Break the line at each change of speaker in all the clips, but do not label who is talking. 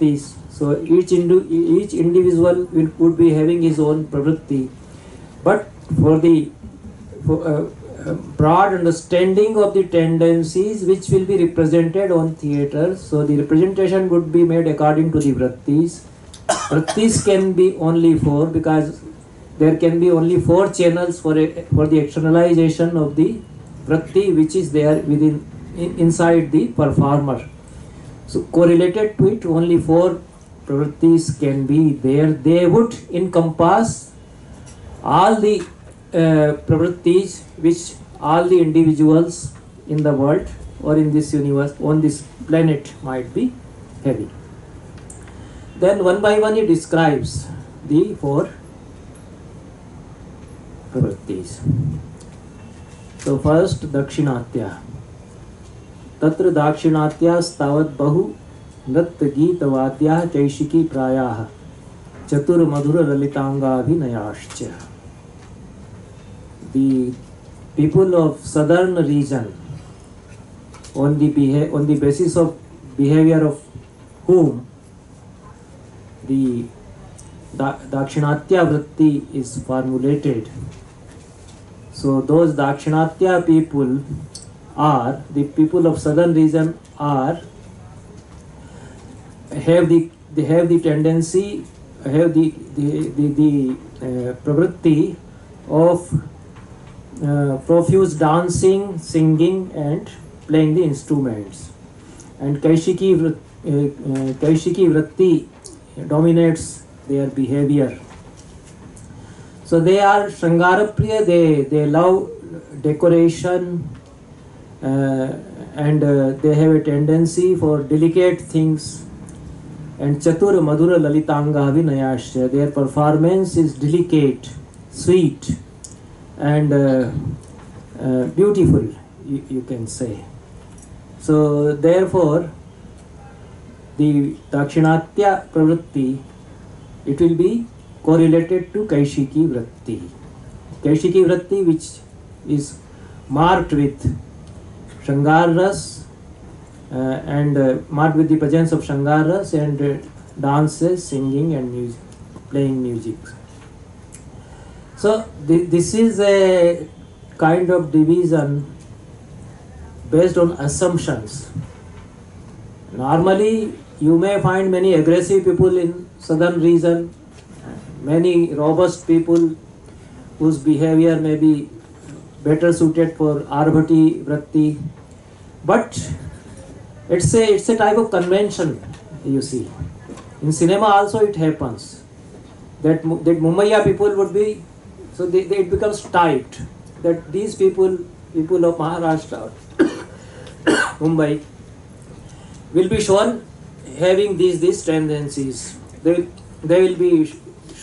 pravrittis. So each, each individual will, would be having his own pravritti. But for the for, uh, uh, broad understanding of the tendencies which will be represented on theatre, so the representation would be made according to the vrittis. vrittis can be only four because there can be only four channels for a, for the externalization of the vritti which is there within in, inside the performer. So correlated to it, only four pravrittis can be there. They would encompass all the uh, pravrittis which all the individuals in the world or in this universe, on this planet might be having. Then one by one he describes the four pravrittis. So first Dakshinatya. तत्र दाक्षिणात्यास्तावत् बहु नृत्य नृत्यगीतवाद्याः चैषिकी प्रायाः ललितांगाभिनयाश्च The people of southern region on the, behave, on the basis of behavior of whom the da- Dakshinatya Vritti is formulated. So those Dakshinatya people are the people of southern region are have the they have the tendency have the the the, the uh, pravritti of uh, profuse dancing singing and playing the instruments and kaishiki vrit, uh, uh, kaishiki vritti dominates their behavior so they are shangarapriya they they love decoration uh, and uh, they have a tendency for delicate things and Chatur Madhura Lalitanga Vinayasya. Their performance is delicate, sweet, and uh, uh, beautiful, you, you, can say. So, therefore, the Dakshinatya Pravritti, it will be correlated to Kaishiki Vritti. Kaishiki Vritti, which is marked with Shangar Ras uh, and marked with the presence of Shangar Ras and uh, dances, singing and music, playing music. So th this is a kind of division based on assumptions. Normally, you may find many aggressive people in southern region, many robust people whose behavior may be better suited for Arbhati Vratti. But it's a, it's a type of convention, you see. In cinema also it happens. That, that Mumbaiya people would be, so they, they, it becomes typed that these people, people of Maharashtra, Mumbai, will be shown having these these tendencies. They they will be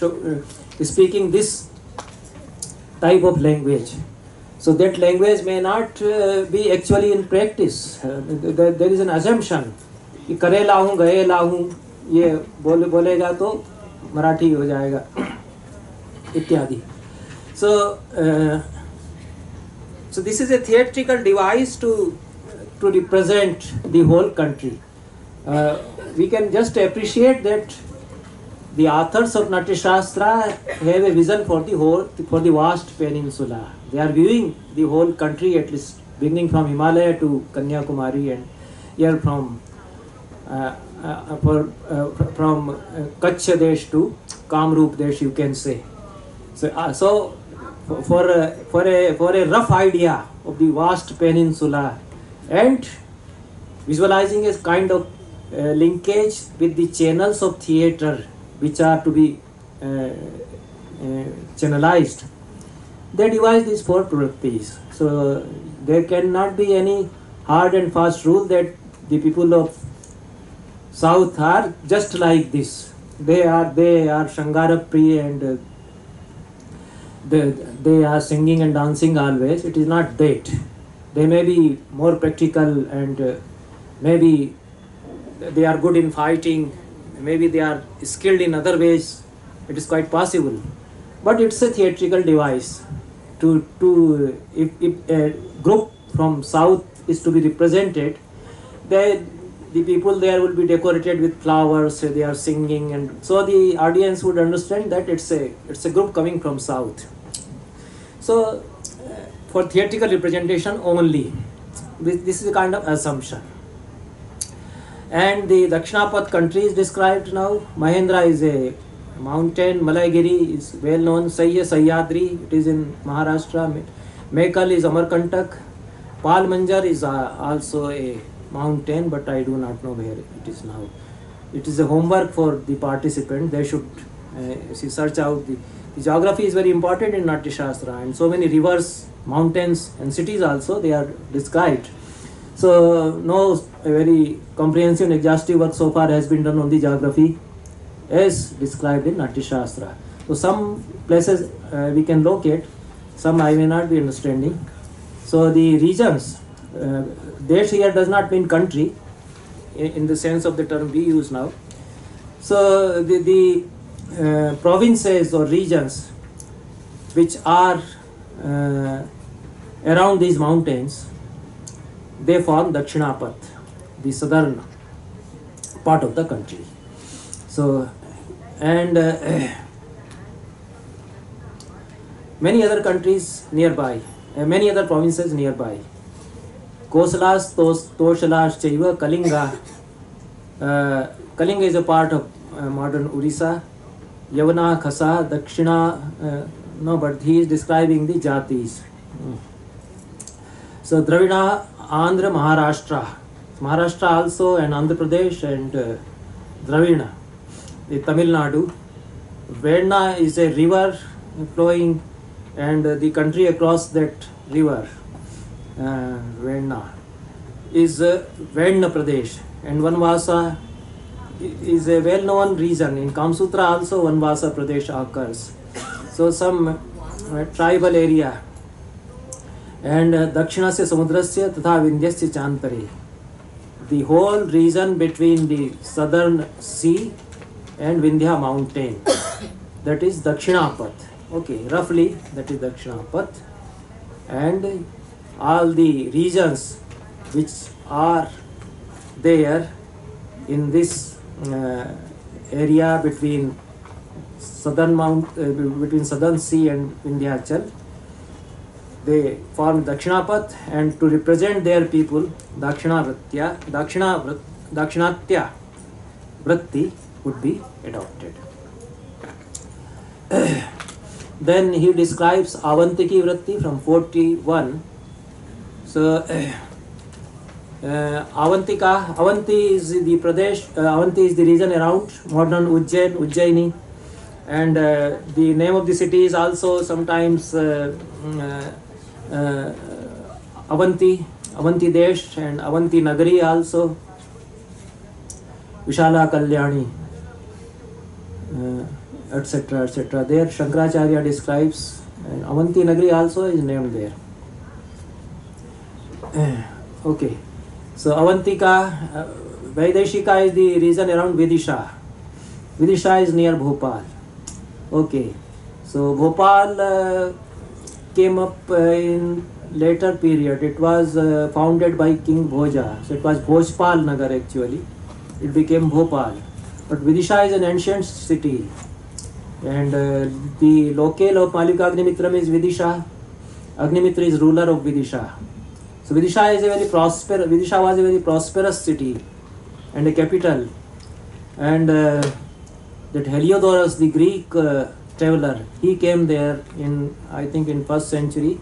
uh, speaking this type of language. So that language may not uh, be actually in practice. Uh, there, there is an assumption. ki hu gaye la hu ye लाऊं bolega to marathi ho jayega ityadi so uh, so this is a theatrical device to to represent the whole country uh, we can just appreciate that the authors of natya shastra have a vision for the whole for the vast peninsula. uh, They are viewing the whole country, at least beginning from Himalaya to Kanyakumari and here from uh, uh, uh for, uh, from uh, Kutch Desh to Kamrup Desh, you can say. So, uh, so for a, for a for a rough idea of the vast peninsula, and visualizing a kind of linkage with the channels of theater which are to be channelized they devise these four properties. So there cannot be any hard and fast rule that the people of south are just like this. They are they are Shangarapri and uh, they, they are singing and dancing always. It is not that. They may be more practical and uh, maybe they are good in fighting. Maybe they are skilled in other ways. It is quite possible. But it's a theatrical device to to if, if a group from south is to be represented, they the people there will be decorated with flowers. They are singing, and so the audience would understand that it's a it's a group coming from south. So, uh, for theatrical representation only, this, this is a kind of assumption. And the Dakshinapath country is described now. Mahendra is a mountain Malaygiri is well known. Sayya Sahyadri, it is in Maharashtra. Mekal is Amarkantak. Pal Manjar is uh, also a mountain, but I do not know where it is now. It is a homework for the participant. They should uh, search out the, the, geography is very important in Natyashastra and so many rivers, mountains and cities also they are described. So no very comprehensive and exhaustive work so far has been done on the geography is described in Shastra. So some places uh, we can locate, some I may not be understanding. So the regions, uh, Desh here does not mean country in, in, the sense of the term we use now. So the, the uh, provinces or regions which are uh, around these mountains, they form Dakshinapat, the southern part of the country. So and uh, many other countries nearby, uh, many other provinces nearby. Kosalas, Tos, Toshalas, Chaiva, Kalinga. Uh, Kalinga is a part of uh, modern odisha Yavana, Khasa, Dakshina, uh, no, but he is describing the Jatis. So Dravida, Andhra, Maharashtra. Maharashtra also and Andhra Pradesh and uh, dravida the Tamil Nadu. Vedna is a river flowing and the country across that river, uh, is uh, Vedna Pradesh. And Vanvasa is a well-known region. In Kamsutra also Vanvasa Pradesh occurs. So some uh, tribal area and uh, Dakshina se Samudrasya tatha Vindhyasya Chantare. The whole region between the southern sea and Vindhya mountain that is Dakshinapath. okay roughly that is Dakshinapath, and all the regions which are there in this uh, area between southern mount uh, between southern sea and Vindhyachal they form Dakshinapath. and to represent their people Dakshinavritya Dakshinavrit, Dakshinatya Vritti would be adopted. then he describes Avantiki Vritti from 41. So, uh, Avantika, Avanti is the Pradesh, uh, Avanti is the region around modern Ujjain, Ujjaini. And uh, the name of the city is also sometimes uh, uh, Avanti, Avanti Desh and Avanti Nagari also. Vishala Kalyani. etc etc there shankaracharya describes and avanti nagari also is named there uh, okay so avantika uh, vaideshika is the region around vidisha vidisha is near bhopal okay so bhopal uh, came up uh, in later period it was uh, founded by king bhoja so it was bhojpal nagar actually it became bhopal But Vidisha is an ancient city, and uh, the locale of Malika Agnimitram is Vidisha. Agnimitra is ruler of Vidisha. So Vidisha is a very prosper. Vidisha was a very prosperous city, and a capital. And uh, that Heliodorus, the Greek uh, traveler, he came there in I think in first century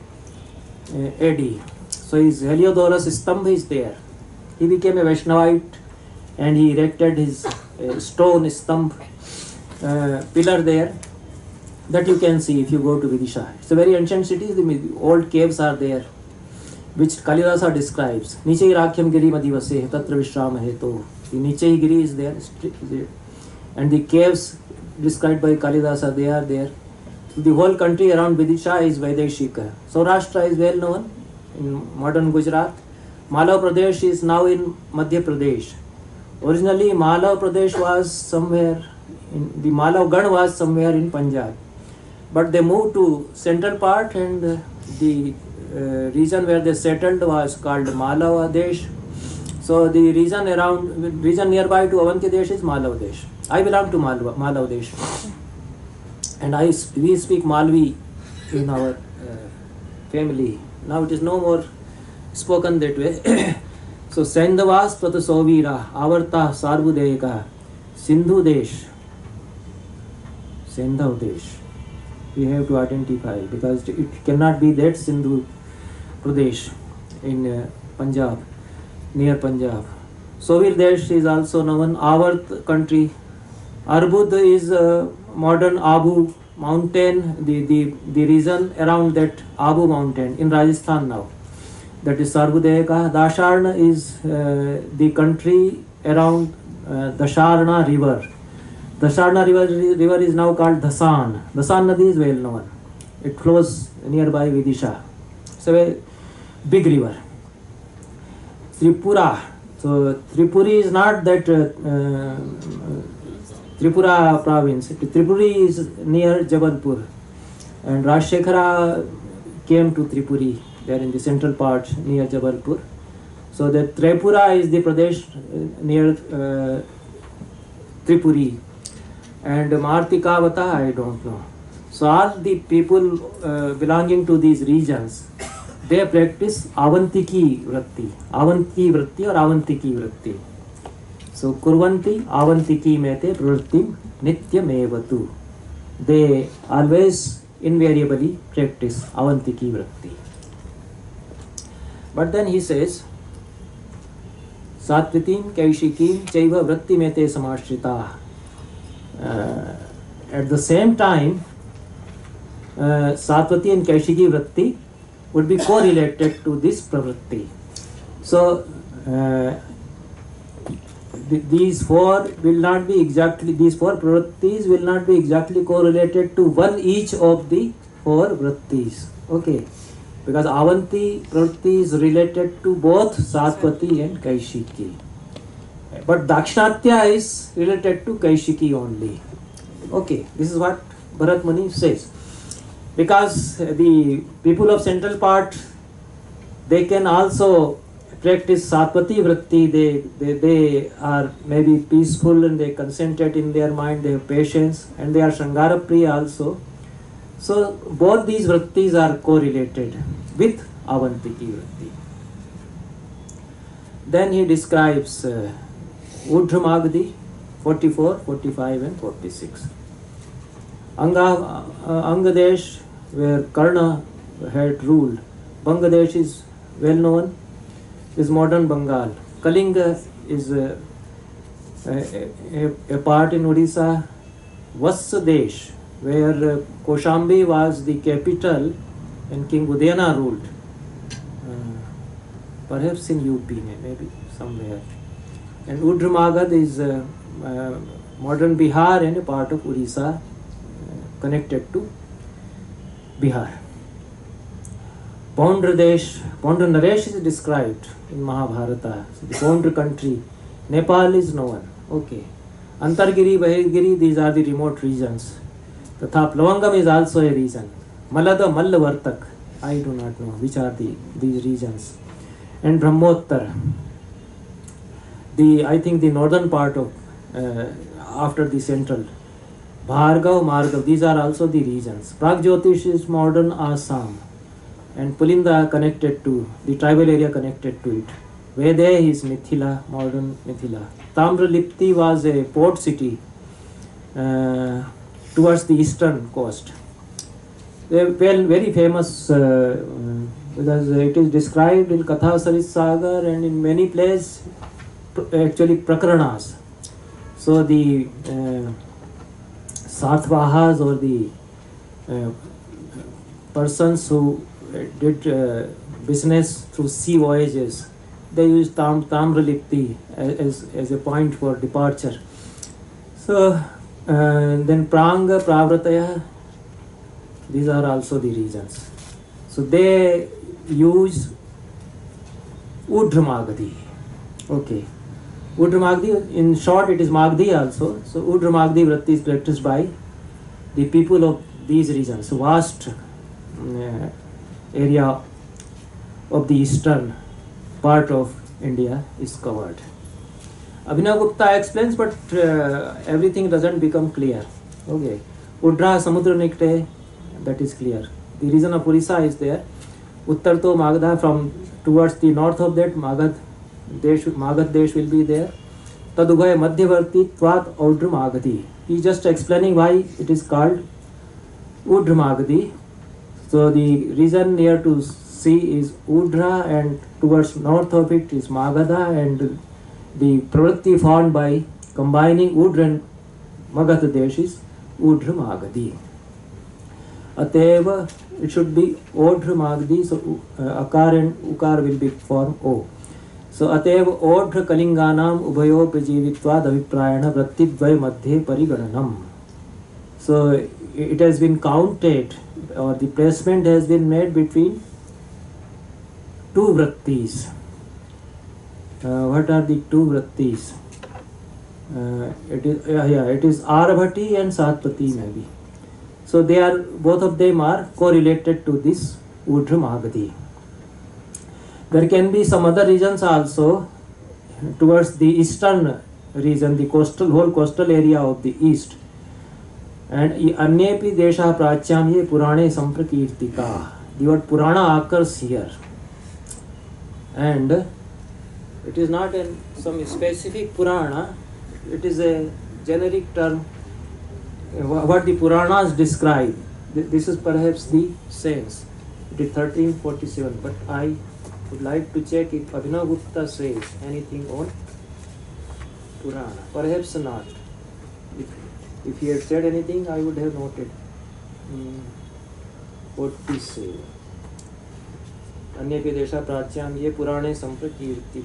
uh, AD. So his Heliodorus' stump is there. He became a Vaishnavite, and he erected his a stone stump uh, pillar there that you can see if you go to Vidisha. It's a very ancient city. The old caves are there, which Kalidasa describes. Niche Rakhyam Giri Madhivase Tatra Vishram Heto. The Niche Giri is there, and the caves described by Kalidasa they are there. The whole country around Vidisha is Vaideshika. Saurashtra is well known in modern Gujarat. Malav Pradesh is now in Madhya Pradesh. Originally, Malav Pradesh was somewhere, in, the Gan was somewhere in Punjab. But they moved to central part and the uh, region where they settled was called Malavadesh. So the region around, region nearby to Avanti Desh is Malavadesh. I belong to Malva, Malav And I, we speak Malvi in our uh, family. Now it is no more spoken that way. सो सेंधवास्त सौवीरा आवर्ता सार्वदेय का सिंधु देश सेंधव देश we have to identify because it can not be that Sindhu Pradesh in Punjab near Punjab Sovira desh is also नवन आवर्त country Arbuda is modern Abu mountain the region around that Abu mountain in Rajasthan now that is Sarvudayaka. Dasharna is uh, the country around uh, Dasharna river. Dasharna river, river is now called Dasan. Dasan Nadi is well known. It flows nearby Vidisha. It's a very big river. Tripura. So Tripuri is not that uh, Tripura province. Tripuri is near Jabalpur. And Rajshekhara came to Tripuri there in the central part near Jabalpur. So the Tripura is the Pradesh near uh, Tripuri. And Martikavata, I don't know. So all the people uh, belonging to these regions, they practice Avantiki Vritti. Avantiki Vritti or Avantiki Vritti. So Kurvanti Avantiki Mete Nitya Mevatu. They always invariably practice Avantiki Vritti. But then he says, Satvitim Kaishiki Chaiva Vritti Mete Samashrita. Uh, at the same time, uh, Satvati and Kaishiki Vritti would be correlated to this pravritti. So, uh, th- these four will not be exactly, these four pravrittis will not be exactly correlated to one each of the four vrittis. Okay. Because Avanti pravritti is related to both Satvati and Kaishiki but Dakshinatya is related to Kaishiki only okay this is what Bharat Muni say because the people of central part they can also practice Satvati vritti they they are may be peaceful and they concentrate in their mind they patience and they are shringar priya also So both these vrittis are correlated with Avantiki vritti. Then he describes uh, 44, 45 and 46. Anga, uh, Angadesh where Karna had ruled. Bangladesh is well known, is modern Bengal. Kalinga is a, uh, a, a, a part in Odisha. Vatsadesh where uh, Koshambi was the capital and King Udayana ruled. Uh, perhaps in UP, maybe somewhere. And Udramagad is uh, uh, modern Bihar and a part of Orissa connected to Bihar. Pondradesh, Pondra Naresh is described in Mahabharata. So the Pondra country. Nepal is known. Okay. Antargiri, Bahirgiri, these are the remote regions. Tatha Plavangam is also a region. Malada Mallavartak, I do not know which are the these regions. And Brahmottar, the I think the northern part of uh, after the central. Bhargav, Margav, these are also the regions. Pragjyotish is modern Assam and Pulinda connected to, the tribal area connected to it. Vedeh is Mithila, modern Mithila. Tamralipti was a port city. Uh, towards the eastern coast. They well, very famous uh, because it is described in Katha Saris Sagar and in many places, actually Prakaranas. So the uh, or the uh, persons who did uh, business through sea voyages, they used Tam Tamralipti as, as, as a point for departure. So and then pranga pravrataya these are also the regions. so they use udramagadi okay udramagdi in short it is magdi also so udramagdi vritti is practiced by the people of these regions vast mm, uh, area of the eastern part of india is covered Abhinav Gupta explain but everything doesn't become clear okay Udra समुद्र निकटे that is clear the region of Orissa is there उत्तर तो Magadha from towards the north of that Magadha देश मागध देश will be there तदुभय मध्यवर्ती त्वात औड्र मागधी ही just explaining why it is called उड्र Magadhi so the region near to sea is Udra and towards north of it is Magadha and the pravritti formed by combining Udra and Magadha Desh is Udra Magadhi. Ateva, it should be Odra Magadhi, so uh, Akar and Ukar will be form O. So Ateva Odra Kalinganam Ubhayopi Jivitvad Aviprayana Vrattidvay Madhye Parigananam. So it has been counted or the placement has been made between two vrattis. uh, what are the two vrittis? uh, it is yeah, yeah it is arbhati and Satpati maybe. So they are both of them are correlated to this Udra Mahagati. There can be some other regions also towards the eastern region, the coastal whole coastal area of the east. And अन्येपि देशः प्राच्याम ये पुराणे संप्रकीर्तिका दिवट पुराणा आकर्ष here and It is not in some specific Purana, it is a generic term uh, what the Puranas describe. This is perhaps the sense. It is 1347, but I would like to check if Abhinav Gupta says anything on Purana. Perhaps not. If, if he had said anything, I would have noted. Mm, 47. अन्य देश प्राच्या ये पुराणे संप्रकर्ति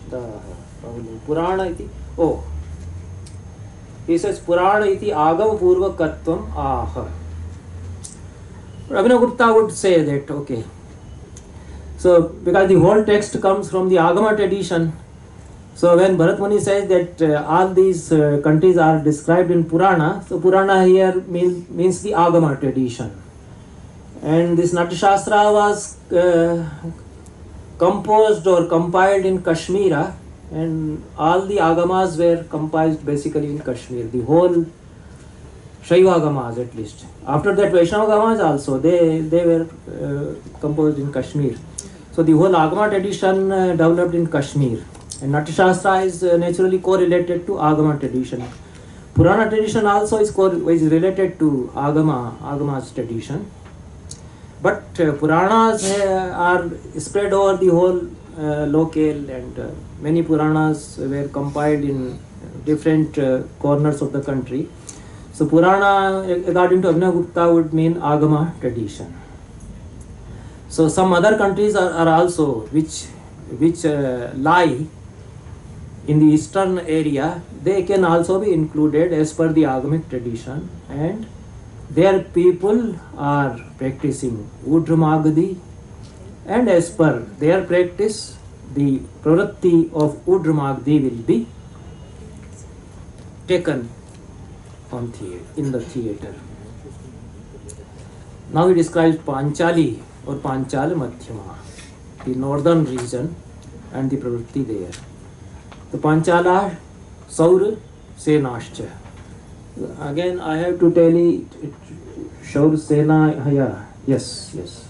पुराण ओ पुराण आगम पूर्वक आह रविन Gupta would say that okay so because the whole text comes from the आगम tradition so when Bharat Muni says that all these countries are described in Purana so Purana here means the आगम tradition and this Natyashastra was composed or compiled in Kashmir, and all the agamas were compiled basically in Kashmir. The whole Shaiva Agamas, at least. After that Vaishnava Agamas also, they, they were uh, composed in Kashmir. So the whole Agama tradition uh, developed in Kashmir. And Natashastra is uh, naturally correlated to Agama tradition. Purana tradition also is, is related to Agama, Agama's tradition. But uh, Puranas uh, are spread over the whole uh, locale and uh, many Puranas were compiled in different uh, corners of the country. So Purana according to Abhinaya would mean Agama tradition. So some other countries are, are also which which uh, lie in the eastern area they can also be included as per the agamic tradition and their people are practicing Udramagadi and as per their practice the pravritti of Udramagadi will be taken on theater, in the theater. Now he describes Panchali or Panchal Madhyama, the northern region and the pravritti there. The Panchala Saur senaashcha again I have to tell you, Shaur Sena, yeah, yes, yes.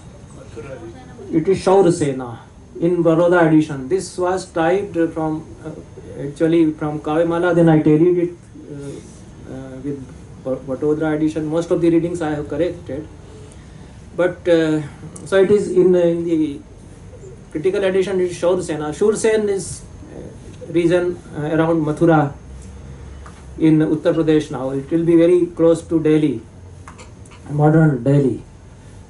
It is Shaur Sena in Baroda edition. This was typed from, uh, actually from Kavimala, then I tell you it uh, uh, with Vatodra edition. Most of the readings I have corrected. But, uh, so it is in, uh, in the critical edition, it is Shaur Sena. shaur Sen is region around Mathura in Uttar Pradesh now. It will be very close to Delhi, modern Delhi.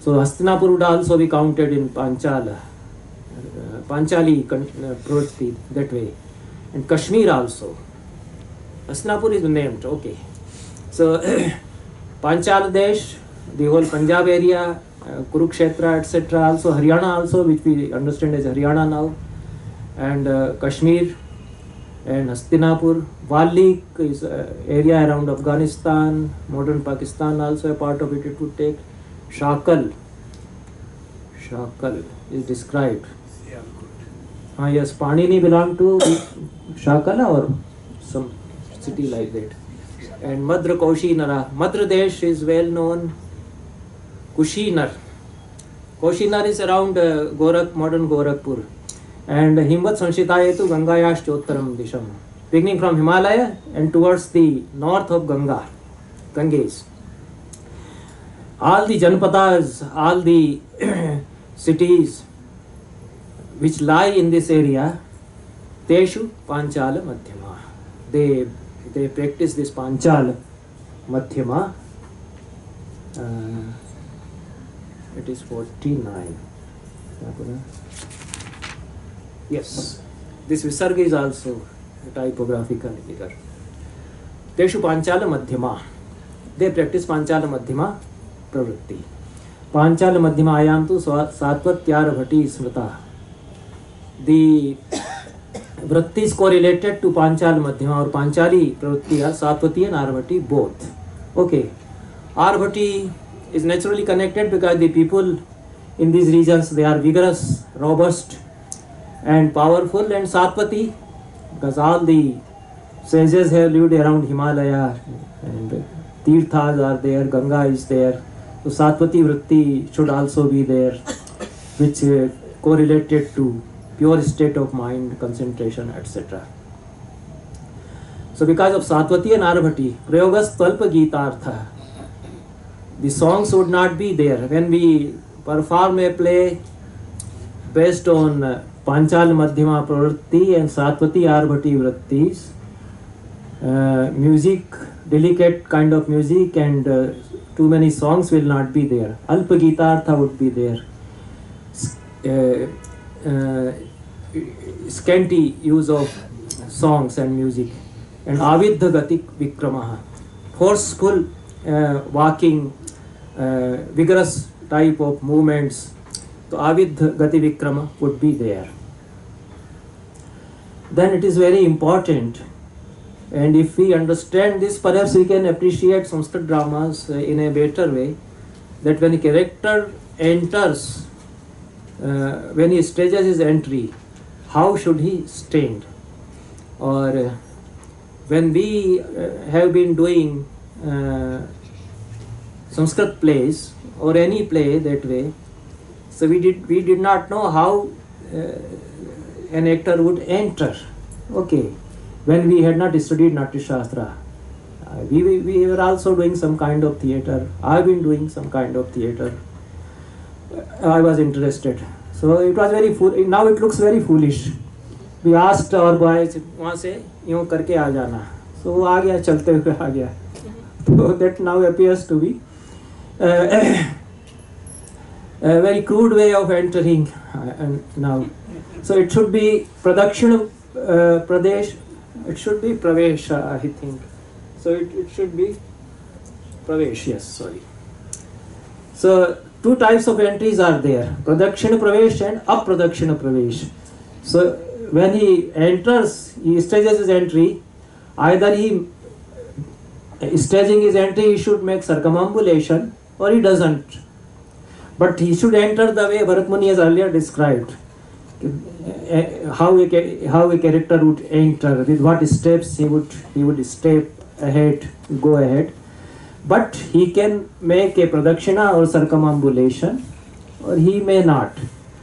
So Hastinapur would also be counted in Panchala, uh, Panchali uh, that way, and Kashmir also. Hastinapur is named, okay. So Panchal Desh, the whole Punjab area, uh, Kurukshetra, etc. Also Haryana also, which we understand as Haryana now, and uh, Kashmir and Hastinapur Valik is area around Afghanistan, modern Pakistan also a part of it. It would take Shakal. Shakal is described. Ah, yes, Panini belonged to Shakala or some city like that. And Madra Kaushinara. Madra Desh is well known. Kushinar. Koshinar is around uh, Gorak, modern Gorakhpur. And Himvat Sanshitayetu Gangayash Chottaram Disham. beginning from Himalaya and towards the north of Ganga, Ganges. All the Janpadas, all the cities which lie in this area, Teshu Panchala Madhyama. They, they practice this Panchala Madhyama. Uh, it is 49. Yes, this Visarga is also typographical error तेषु पांचाल मध्यमा they practice Panchal मध्यमा प्रवृत्ति पांचाल मध्यमायां तु सात्वत्यार भटी स्मृता the वृत्ति is correlated to Panchala Madhyama और पांचाली प्रवृत्ति are Satvati and Arabhati both okay Arabhati is naturally connected because the people in these regions they are vigorous robust and powerful and Satvati Ghazal the sages have lived around Himalaya and Tirthas are there, Ganga is there. So Satvati Vritti should also be there, which uh, correlated to pure state of mind, concentration, etc. So because of Satvati and Arvati, Prayogas Talpa Geetartha, the songs would not be there. When we perform a play, based on uh, Panchal Madhyama Pravritti and Satvati Arbhati Vrittis. Uh, music, delicate kind of music and uh, too many songs will not be there. Alpa Gitartha would be there. scanty use of songs and music. And Avidha Gatik Vikramaha. Forceful walking, vigorous type of movements So avidh gati vikrama would be there. Then it is very important and if we understand this perhaps we can appreciate Sanskrit dramas uh, in a better way that when a character enters, uh, when he stages his entry, how should he stand? Or uh, when we uh, have been doing uh, Sanskrit plays or any play that way, So we did we did not know how uh, an actor would enter. Okay, when we had not studied Natya Shastra, uh, we, we we were also doing some kind of theater. i have been doing some kind of theater. I was interested. So it was very Now it looks very foolish. We asked our boys wahan se यूँ karke aa jana So wo aa gaya chalte hue aa gaya So that now appears to be. Uh, a very crude way of entering uh, now. So it should be production, uh, Pradesh, it should be Pravesha, I think. So it, it should be Pravesh, yes, sorry. So two types of entries are there, production, Pravesh and up production, Pravesh. So when he enters, he stages his entry, either he uh, staging his entry, he should make circumambulation or he doesn't. But he should enter the way Bharatmuni has earlier described. Eh, eh, how a, how a character would enter, with what steps he would, he would step ahead, go ahead. But he can make a pradakshina or circumambulation, or he may not.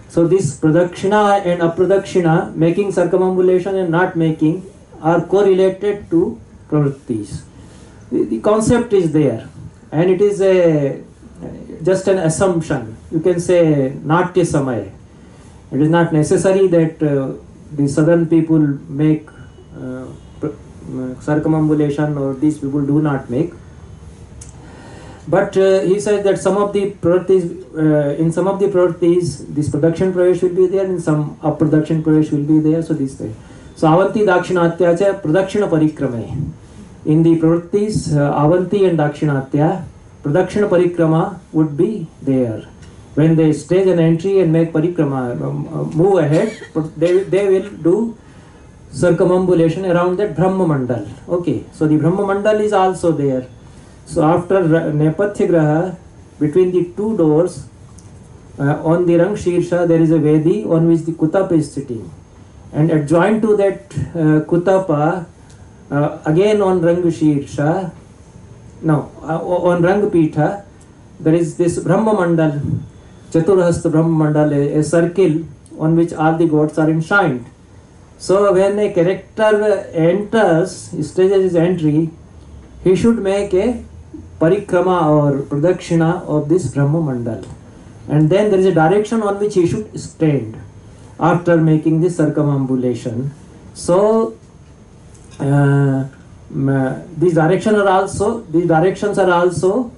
So this pradakshina and apradakshina, making circumambulation and not making, are correlated to pravrittis. The, the concept is there, and it is a just an assumption. You can say natya samay. It is not necessary that uh, the southern people make uh, circumambulation or these people do not make. But uh, he says that some of the pratis uh, in some of the pratis this production pravesh will be there, in some production pravesh will be there. So this thing. So avanti dakshinatya cha pradakshina parikrame. In the pratis uh, avanti and dakshinatya प्रदक्षिण परिक्रमा would be there when they stage an entry and make परिक्रमा move ahead they will do circumambulation around that Brahma Mandal okay so the Brahma Mandal is also there so after नेपथ्य ग्रह between the two doors on the रंग शीर्ष there is a वेदी on which the kutapa is sitting and at joint to that kutapa again on रंग शीर्ष Now, uh, on rang Rangpitha, there is this Brahma Mandal, chaturhast Brahma Mandal, a, a circle on which all the gods are enshrined. So, when a character enters, stages his entry, he should make a parikrama or pradakshina of this Brahma Mandal. And then there is a direction on which he should stand after making this circumambulation. So, uh, these directions are also these directions are also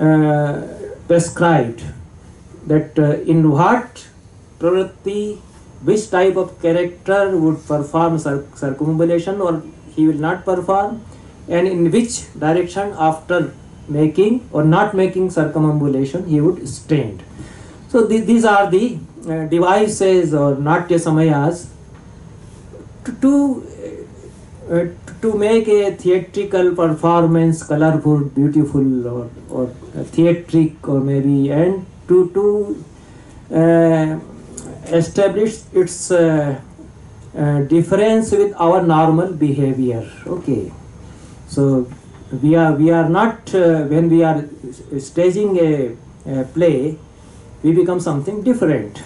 uh, prescribed that uh, in what pravritti which type of character would perform cir circumambulation or he will not perform and in which direction after making or not making circumambulation he would stand. So th these are the uh, devices or natya samayas to, to uh, to make a theatrical performance colorful beautiful or, or theatric or maybe and to to uh, establish its uh, uh, difference with our normal behavior okay so we are we are not uh, when we are staging a, a play we become something different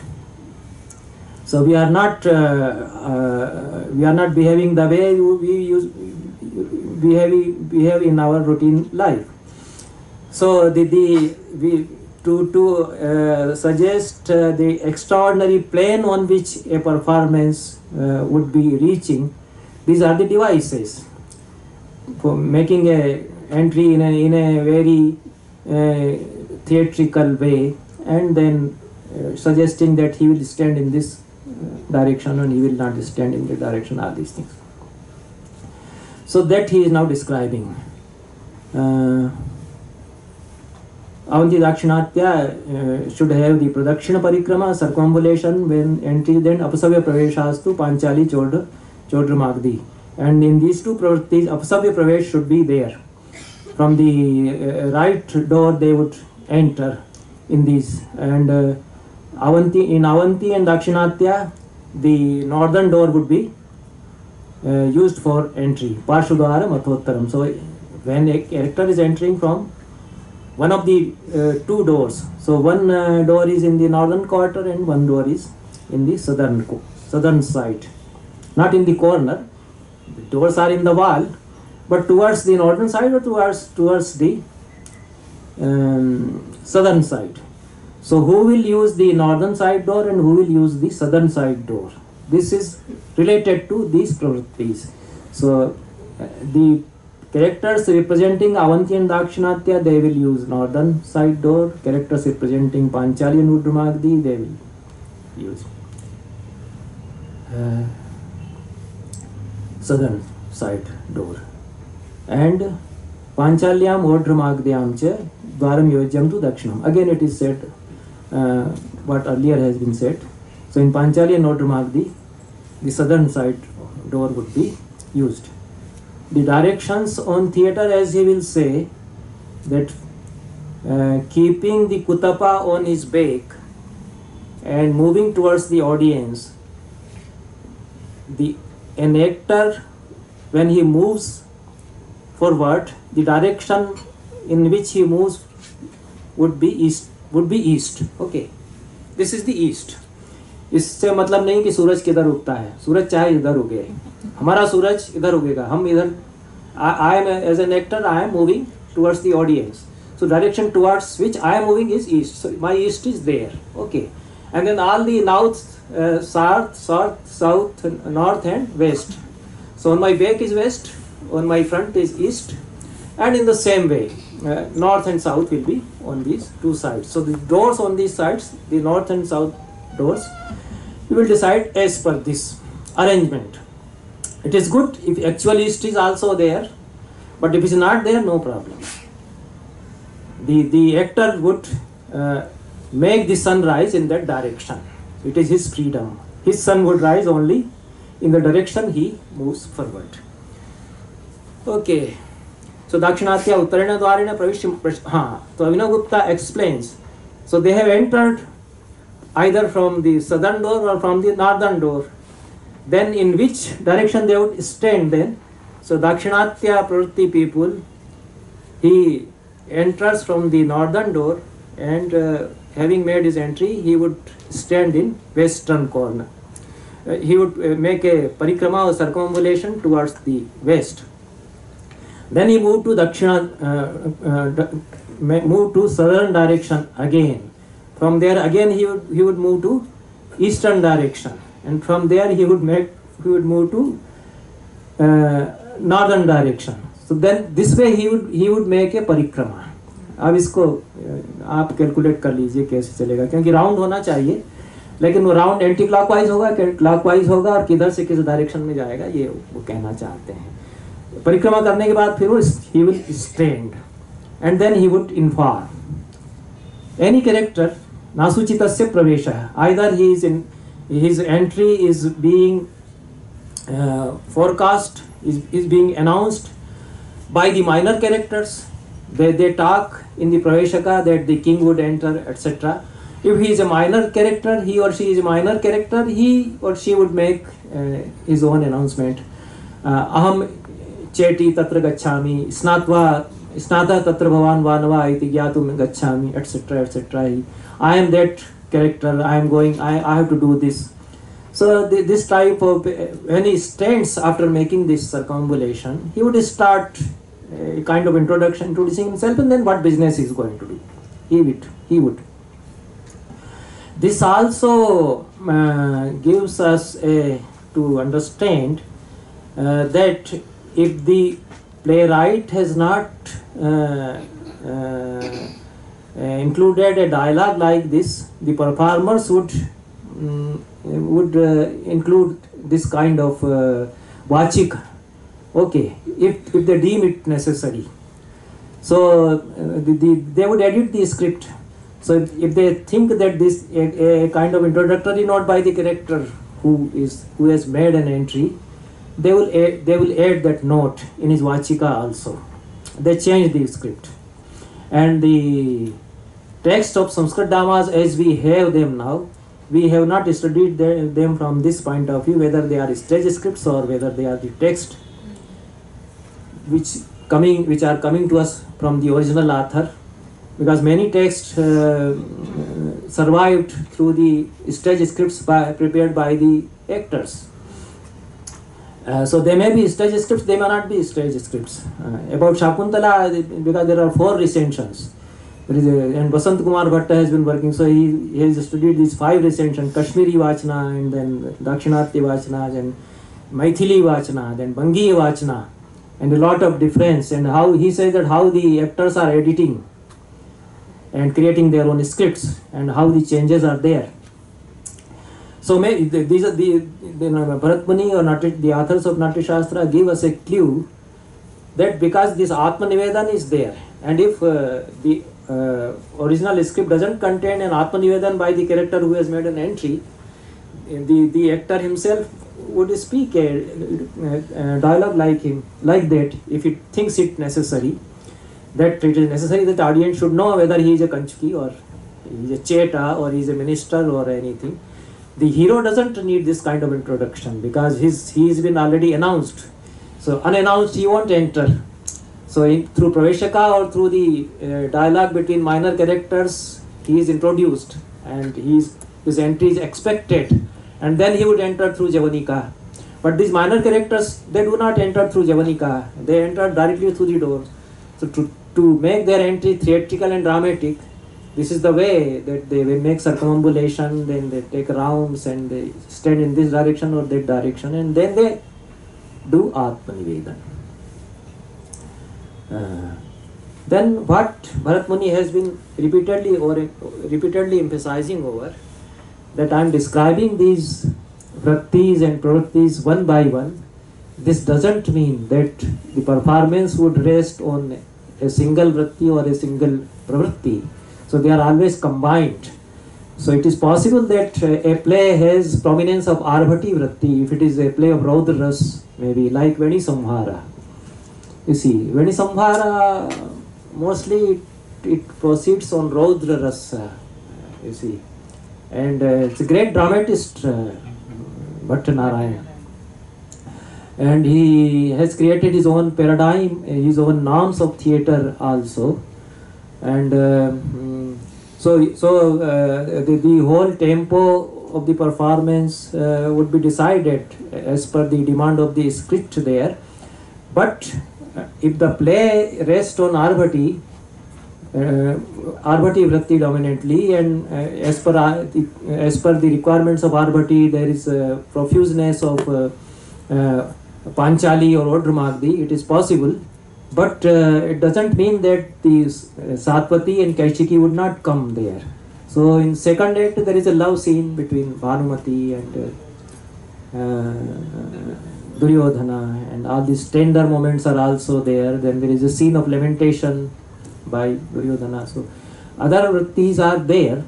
so we are not uh, uh, we are not behaving the way we use behave behave in our routine life. So the, the we to to uh, suggest the extraordinary plane on which a performance would be reaching. These are the devices for making a entry in a, in a very uh, theatrical way and then uh, suggesting that he will stand in this direction and he will not stand in the direction, all these things. So that he is now describing. Uh, Avanti Dakshinatya uh, should have the production, Parikrama, circumambulation, when entry, then Apasavya Praveshastu, Panchali Chodra, Chodra Magdi. And in these two pravrittis, Apasavya Pravesh should be there. From the uh, right door they would enter in these and uh, Avanti in Avanti and Dakshinatya, the northern door would be uh, used for entry, Parshudwara Mathottaram. So when a character is entering from one of the uh, two doors, so one uh, door is in the northern quarter and one door is in the southern southern side, not in the corner. The doors are in the wall, but towards the northern side or towards towards the um, southern side. So who will use the northern side door and who will use the southern side door? This is related to these pravrittis. So uh, the characters representing Avanti and Dakshinatya, they will use northern side door. Characters representing Panchali and Udramagdi, they will use uh, southern side door. And Panchalyam udramagdyam cha Dwaram Yojyam tu Dakshinam. Again it is said Uh, what earlier has been said. So in Panchali and Nodramagdi, the southern side door would be used. The directions on theatre, as he will say, that uh, keeping the kutapa on his back and moving towards the audience, the an actor when he moves forward, the direction in which he moves would be east would be east okay this is the east इससे मतलब नहीं कि सूरज किधर उगता है सूरज चाहे इधर उगे हमारा सूरज इधर उगेगा हम इधर I am as an actor I am moving towards the audience so direction towards which I am moving is east so my east is there okay and then all the north south south south north and west so on my back is west on my front is east and in the same way uh, north and south will be on these two sides. So the doors on these sides, the north and south doors, we will decide as per this arrangement. It is good if actual east is also there, but if it is not there, no problem. The, the actor would uh, make the sun rise in that direction. It is his freedom. His sun would rise only in the direction he moves forward. Okay. So तो दाक्षिणात्य उत्तरेण द्वारे प्रवेश हाँ तो अभिनव Gupta explains so they have entered either from the southern door और from the northern door then in which direction they would stand then so दक्षिणात्य pravritti people he enters from the northern door and having made his entry he would stand in western corner he would make a parikrama और circumambulation towards the west Then he moved to Dakshina, uh, uh, moved to southern direction again. From there again he would, he would move to eastern direction. And from there he would make he would move to uh, northern direction. So then this way he would he would make a parikrama अब इसको आप calculate कर लीजिए कैसे चलेगा क्योंकि round होना चाहिए लेकिन वो राउंड एंटी क्लॉकवाइज होगा क्लॉकवाइज होगा और किधर से किस डायरेक्शन में जाएगा ये वो कहना चाहते हैं परिक्रमा करने के बाद फिर वो he will stand and then he would inform any character नासूचित प्रवेश either he is in his entry is being forecast is is being announced by the minor characters they they talk in the praveshaka that the king would enter etcetera if he is a minor character he और she is minor character he और she would make his own announcement अहम चेटी तत्र गच्छामि स्नात्वा स्नातः तत्र भवान् वानवा इति ज्ञातुं I am that character, I am going, I, have to do this. So this type of, any stance after making this circumvallation, he would start a kind of introduction, introducing himself and then what business he is going to do. He would, he would. This also uh, gives us a, to understand uh, that if the playwright has not uh, uh, uh, included a dialogue like this, the performers would um, would uh, include this kind of uh, vachika. Okay, if if they deem it necessary, so uh, the, the, they would edit the script. So if, if they think that this a, a kind of introductory note by the character who is who has made an entry they will add, they will add that note in his vachika also they change the script and the text of sanskrit dhammas as we have them now we have not studied them from this point of view whether they are stage scripts or whether they are the text which coming which are coming to us from the original author because many texts uh, survived through the stage scripts by, prepared by the actors uh, so they may be stage scripts, they may not be stage scripts. Uh, about Shakuntala, because there are four recensions, there is a, uh, and Basant Kumar Bhatta has been working, so he, he has studied these five recensions, Kashmiri Vachana, and then Dakshinarti Vachana, and Maithili Vachana, then Bangi Vachana, and a lot of difference, and how he says that how the actors are editing and creating their own scripts, and how the changes are there. So these are the, the Bharatmani or Nati, the authors of Natya Shastra give us a clue that because this Atmanivedan is there and if uh, the uh, original script doesn't contain an Atmanivedan by the character who has made an entry, eh, the, the actor himself would speak a, a dialogue like him, like that if he thinks it necessary. That it is necessary that audience should know whether he is a Kanchuki or he is a Cheta or he is a minister or anything the hero doesn't need this kind of introduction because he's he's been already announced so unannounced he won't enter so in, through praveshaka or through the uh, dialogue between minor characters he is introduced and he's, his entry is expected and then he would enter through javanika but these minor characters they do not enter through javanika they enter directly through the door so to, to make their entry theatrical and dramatic this is the way that they make circumambulation, then they take rounds and they stand in this direction or that direction, and then they do Atmanivedan. Uh, then what Bharat Muni has been repeatedly or repeatedly emphasizing over that I am describing these vrattis and pravrattis one by one. This doesn't mean that the performance would rest on a single vratti or a single pravritti so they are always combined. So it is possible that uh, a play has prominence of Arvati Vritti if it is a play of Raudras, maybe like Veni Samhara. You see, Veni Samhara mostly it, it proceeds on Raudra uh, you see. And uh, it's a great dramatist, uh, And he has created his own paradigm, uh, his own norms of theatre also. And uh, so, so uh, the, the whole tempo of the performance uh, would be decided as per the demand of the script there. But uh, if the play rests on arbati, uh, arbati vritti dominantly and uh, as per uh, the, as per the requirements of arbati there is a profuseness of uh, panchali or odramagdi it is possible but uh, it doesn't mean that the uh, Satvati and Kaishiki would not come there. So in second act there is a love scene between Vanumati and uh, uh, Duryodhana and all these tender moments are also there. Then there is a scene of lamentation by Duryodhana. So other vrittis are there,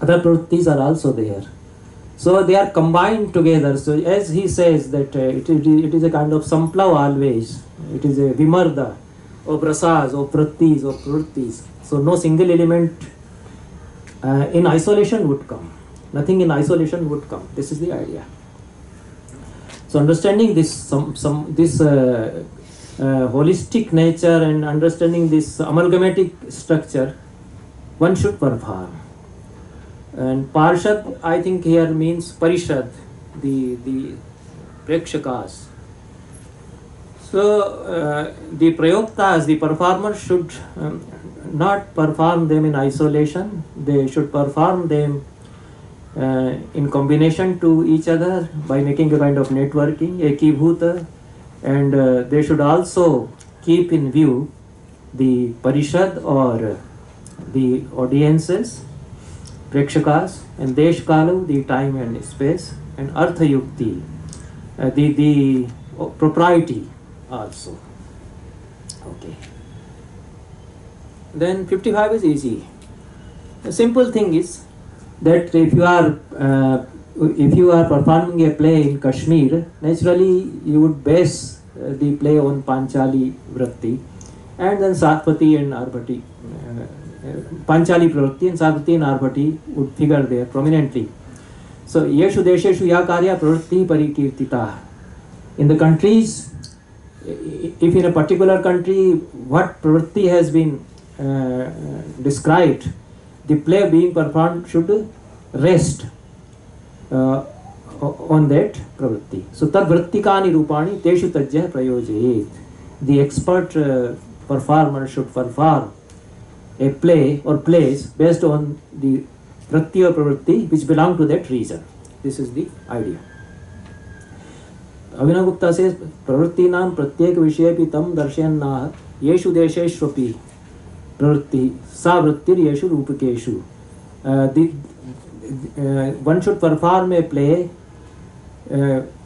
other vrittis are also there. So they are combined together. So as he says that uh, it, it is a kind of samplav always. It is a vimarda or prasas or prattis or prurtis. So no single element uh, in isolation would come. Nothing in isolation would come. This is the idea. So understanding this some some this uh, uh holistic nature and understanding this amalgamatic structure, one should perform. And Parshad, I think here means Parishad, the, the Prekshakas. So uh, the Prayoktas, the performers should um, not perform them in isolation. They should perform them uh, in combination to each other by making a kind of networking, ekibhuta, and uh, they should also keep in view the parishad or the audiences Prekshakas and Deshkalu, the time and space, and Arthayukti, uh, the, the oh, propriety also. Okay. Then 55 is easy. The simple thing is that if you are uh, if you are performing a play in Kashmir, naturally you would base uh, the play on Panchali Vritti and then Satpati and Arbati Panchali pravritti इन तीन Arabhati would figure there prominently so येषु देशेषु या कार्या प्रवृत्ति परिकीर्तिता in the countries if in a particular country what pravritti has been described the play being perform should rest on that pravritti so तद्वृत्ति का निरूपा तेषु तज्ज प्रयोजित the expert performer should perform a play or plays based on the vritti or pravritti which belong to that region. This is the idea. Abhinav Gupta say प्रवृत्तीनां प्रत्येक विषयेपि तं दर्शयन्नाह येषु देशेष्वपि प्रवृत्ति सा वृत्तिर्येषु रूपकेषु one should perform a play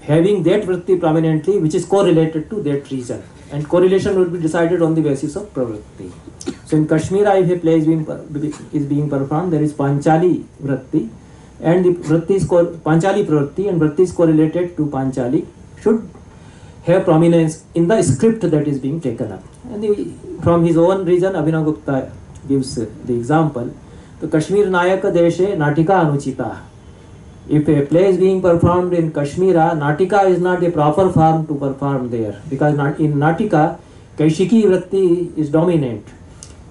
having that vritti prominently which is correlated to that region and correlation will be decided on the basis of pravritti So in Kashmira, if a play is being, is being performed, there is Panchali Vritti, and the Vritti is called Panchali Pravritti, and Vritti is correlated to Panchali, should have prominence in the script that is being taken up. And the, from his own region, Abhinav Gupta gives the example. The Kashmir Nayak Deshe Natika Anuchita. If a play is being performed in Kashmira, Natika is not a proper form to perform there because in Natika, Kaishiki Vritti is dominant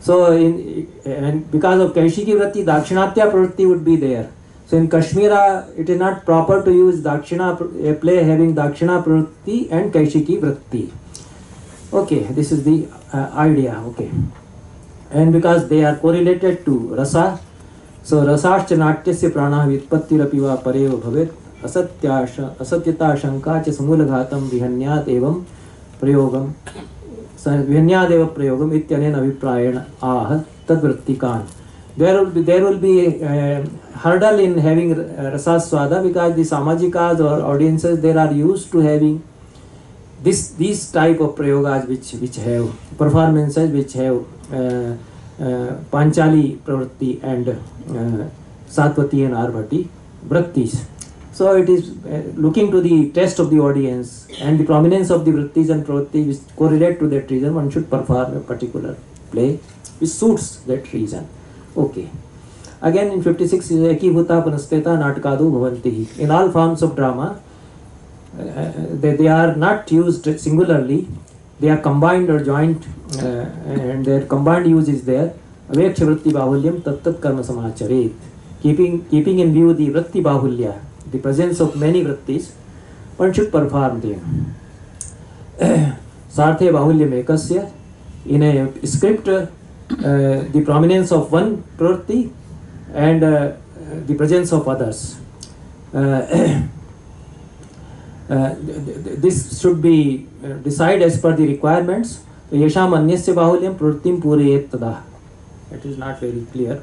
So in and because of Kaishiki Vritti, Dakshinatya pravritti would be there. So in Kashmira, it is not proper to use Dakshina, a play having Dakshina pravritti and Kaishiki Vritti. Okay, this is the uh, idea. Okay. And because they are correlated to rasa, so rasaश्च नाट्यस्य प्राणः व्युत्पत्तिरपि वा परेव भवेत् असत्याश असत्यताशङ्का च समूलघातं vihanyat evam prayogam Vinyadev Prayogam Ityanen Aviprayan Ah Tadvrittikan. There will be, there will be a, a hurdle in having Rasaswada because the Samajikas or audiences they are used to having this these type of prayogas which which have performances which have uh, uh, Panchali Pravritti and uh, Satvati and Arvati Vrittis. So it is uh, looking to the taste of the audience and the prominence of the vrittis and pravrittis which correlate to that region, one should perform a particular play which suits that region. Okay. Again in 56 is Ekibhuta In all forms of drama, uh, uh, they, they are not used singularly, they are combined or joined uh, and their combined use is there. Karma Keeping, keeping in view the Vritti Bahulya the presence of many vrittis, one should perform them. Sarthe Bahulya Mekasya, in a script, uh, the prominence of one pravritti and uh, the presence of others. Uh, uh, this should be decided as per the requirements. Yesham Anyasya Bahulyam Pravrittim Pureyet Tada. It is not very clear.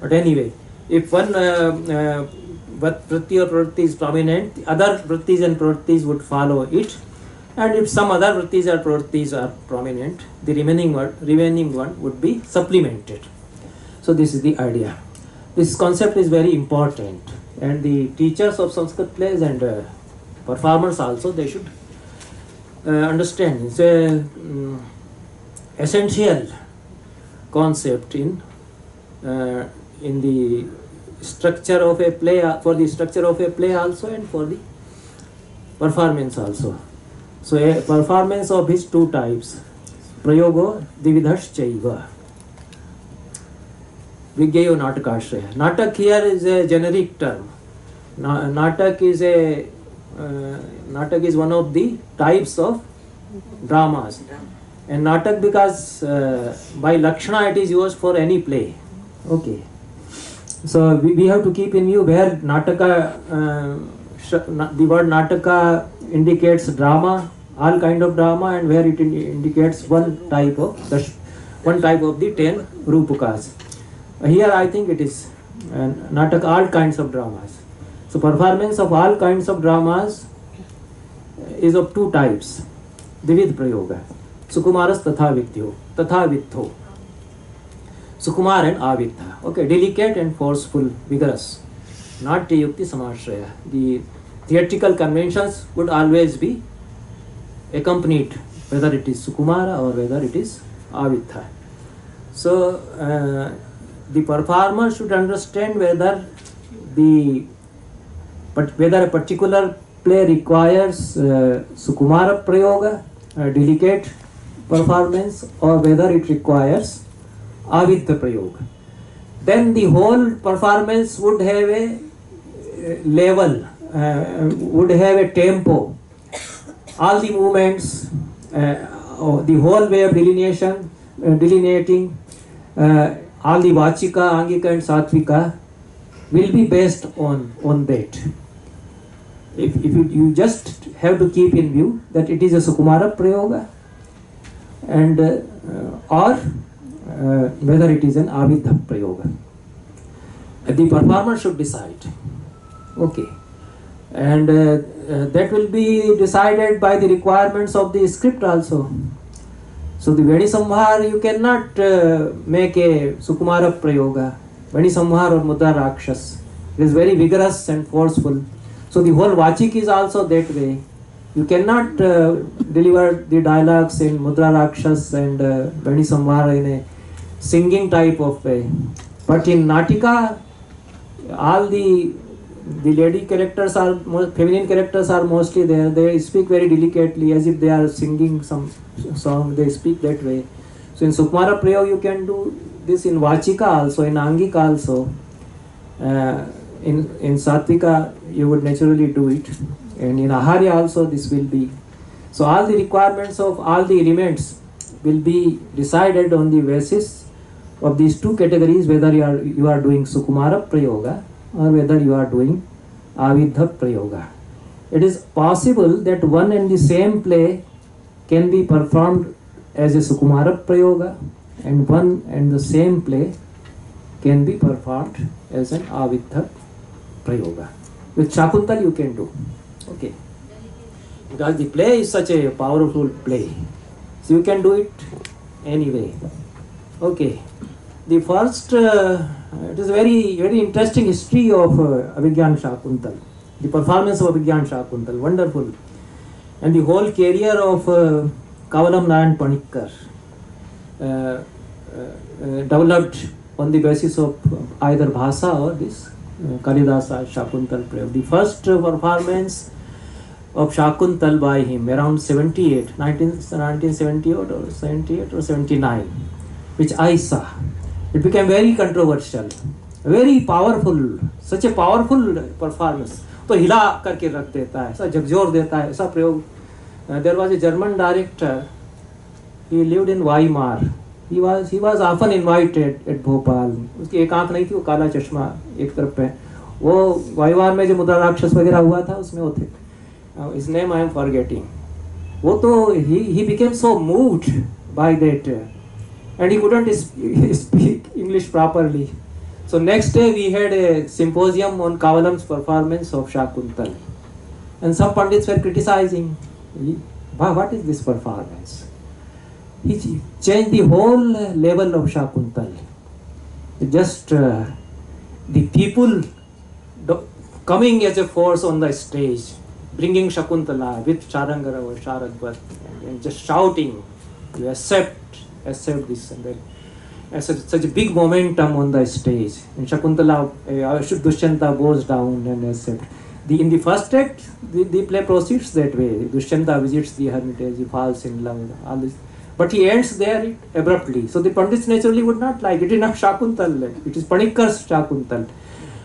But anyway, if one uh, uh, vritti or pravritti is prominent, other vrittis and pravrittis would follow it. And if some other vrittis or pravrittis are prominent, the remaining one, remaining one would be supplemented. So this is the idea. This concept is very important, and the teachers of Sanskrit plays and uh, performers also they should uh, understand. It's a um, essential concept in uh, in the structure of a play for the structure of a play also and for the performance also so a performance of his two types prayogo dividhash Vigyayo Natakashraya. Natak here is a generic term. Natak is a uh, Natak is one of the types of dramas. And Natak because uh, by Lakshana it is used for any play. Okay. so we, we have to keep in view where Nataka, uh, the word Nataka indicates drama, all kind of drama and where it indicates one type of, the, one type of the 10 rupakas Here I think it is uh, Nataka, all kinds of dramas. So performance of all kinds of dramas is of two types, Divid Prayoga, Sukumaras Tatha Vidyo, Tatha Vidtho. Sukumar and आव्यक्त okay delicate and forceful vigorous नाट्य युक्ति समाश्रय the theatrical convention would always be a component whether it is सुकुमार और whether it is आवित्थ so the performer should understand whether the whether a particular play requires सुकुमार प्रयोग delicate performance और whether it requires avitta prayoga then the whole performance would have a level uh, would have a tempo all the movements uh, the whole way of delineation uh, delineating uh, all the vachika angika and satvika will be based on on that if, if you, you just have to keep in view that it is a sukumara prayoga and uh, or uh, whether it is an avidha prayoga. uh, The performer should decide. Okay. And uh, uh, that will be decided by the requirements of the script also. So the Vedi Samhar, you cannot uh, make a Sukumara Prayoga, Vedi Samhar or Mudra Rakshas. It is very vigorous and forceful. So the whole Vachik is also that way. You cannot uh, deliver the dialogues in Mudra Rakshas and uh, Vedi samhar in a singing type of way. But in Natika, all the the lady characters are feminine characters are mostly there. They speak very delicately as if they are singing some song. They speak that way. So in Sukmara Prayog you can do this in Vachika also, in Angika also. Uh, in in Satvika you would naturally do it, and in Aharya also this will be. So all the requirements of all the elements will be decided on the basis of these two categories whether you are you are doing sukumara prayoga or whether you are doing avidha prayoga it is possible that one and the same play can be performed as a sukumara prayoga and one and the same play can be performed as an avidha prayoga with chakuntal you can do okay because the play is such a powerful play so you can do it anyway okay the first, uh, it is a very, very interesting history of uh, Abhigyan Shakuntal, the performance of Abhigyan Shakuntal, wonderful. And the whole career of uh, Kavalam Nayan Panikkar, uh, uh, uh, developed on the basis of uh, either Bhasa or this Kalidasa Shakuntal play. The first performance of Shakuntal by him around 78, 19, 1978 or 78 or 79, which I saw. it became very controversial very powerful such a powerful performance तो हिला करके रख देता है ऐसा झकझोर देता है ऐसा प्रयोग there was a German director he lived in Weimar he was he was often invited at Bhopal उसकी एक आंख नहीं थी वो काला चश्मा एक तरफ पे वो वाईमार में जो मुद्रा राक्षस वगैरह हुआ था उसमें वो थे his name I am for getting वो तो he he became so moved by that and he couldn't speak English properly. So next day we had a symposium on Kavalam's performance of Shakuntal. And some Pandits were criticizing, what is this performance? He changed the whole level of Shakuntal. Just uh, the people coming as a force on the stage, bringing Shakuntala uh, with Charangara or Sharadvat and just shouting, you accept, accept this and then as such, such a big momentum on the stage and Shakuntala uh, uh Dushyanta goes down and accept the in the first act the, the play proceeds that way Dushyanta visits the hermitage he falls in love all this but he ends there abruptly so the pundits naturally would not like it is not Shakuntal it is Panikkar's Shakuntal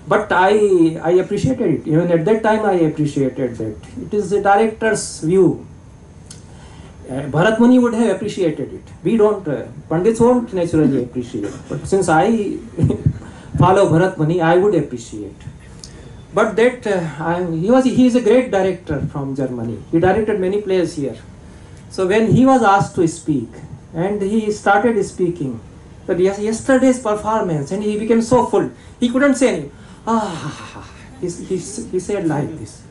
but I I appreciated it. Even at that time, I appreciated that. It is the director's view uh, Bharat Muni would have appreciated it. We don't, uh, Pandits won't naturally appreciate. But since I follow Bharat Muni, I would appreciate. But that uh, I, he was he is a great director from Germany. He directed many plays here. So when he was asked to speak, and he started speaking, that yes, yesterday's performance, and he became so full, he couldn't say anything. Ah, he, he, he said like this.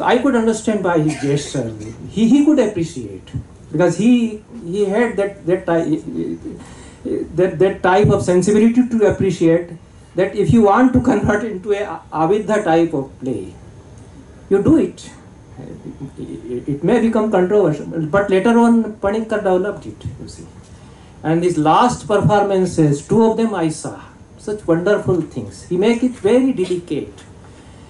So I could understand by his gesture. He, he could appreciate because he he had that that that that type of sensibility to appreciate that if you want to convert into a avidha type of play, you do it. It may become controversial, but later on Panikkar developed it. You see, and his last performances, two of them I saw, such wonderful things. He make it very delicate.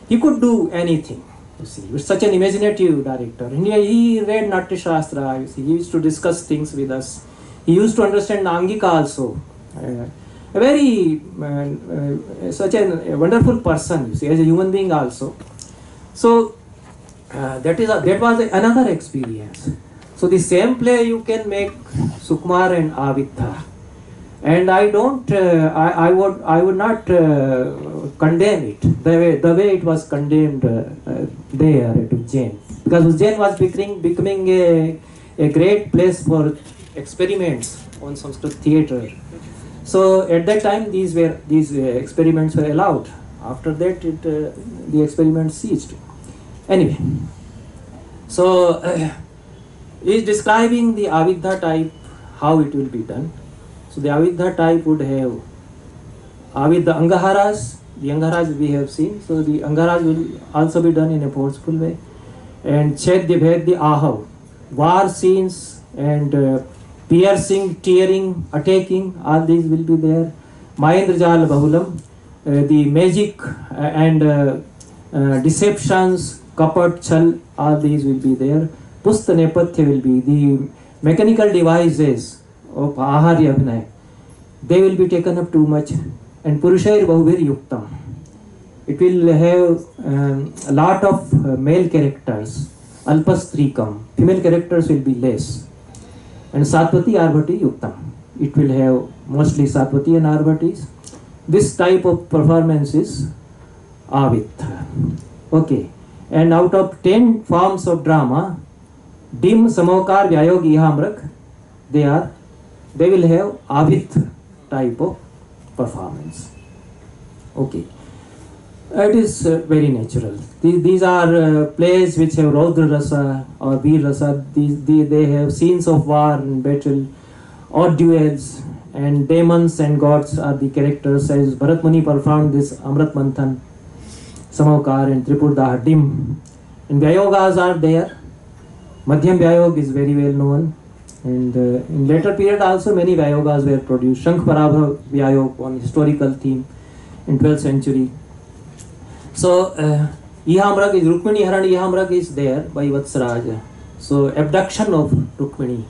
He could do anything to see. He was such an imaginative director. And he read Natya Shastra. He used to discuss things with us. He used to understand angika also. Uh, a very uh, uh, such a wonderful person. You see, as a human being also. So uh, that is a, that was a, another experience. So the same play you can make Sukumar and Avitha. and I don't, uh, I, I would, I would not uh, condemn it the way the way it was condemned uh, uh there to Jain, because Ujjain was becoming becoming a, a great place for experiments on Sanskrit theatre. So at that time, these were these uh, experiments were allowed. After that, it uh, the experiments ceased. Anyway, so uh, is describing the avidha type how it will be done So the avidha type would have avidha angaharas, the angaharas we have seen, so the angaharas will also be done in a forceful way. And chedya bhedya ahav, war scenes and uh, piercing, tearing, attacking, all these will be there. Mahendrajal Bahulam, uh, the magic uh, and uh, uh, deceptions, kapat, chal, all these will be there. Pustanepathya will be the mechanical devices of Aharya Abhinaya, they will be taken up too much and purushair Bahubhir Yuktam. It will have um, a lot of uh, male characters, Alpas Trikam, female characters will be less. And Satvati Arvati Yuktam, it will have mostly Satvati and Arvatis. This type of performance is Avitha. Okay, and out of 10 forms of drama, Dim, Samokar, vyayogi hamrak they are they will have avit type of performance okay it is uh, very natural these, these are uh, plays which have Raudra Rasa or Veer Rasa these, they, they have scenes of war and battle or duels and demons and gods are the characters as bharat muni performed this Amrit Manthan samavkar and Tripurdahadim and Vyayogas are there Madhyam Vyayog is very well known And uh, in later period also many vyogas were produced. Shankh Parabha vyog on historical theme in 12th century. So uh, Yahamrak is Rukmini Haran Yahamrak is there by vatsraj So abduction of Rukmini.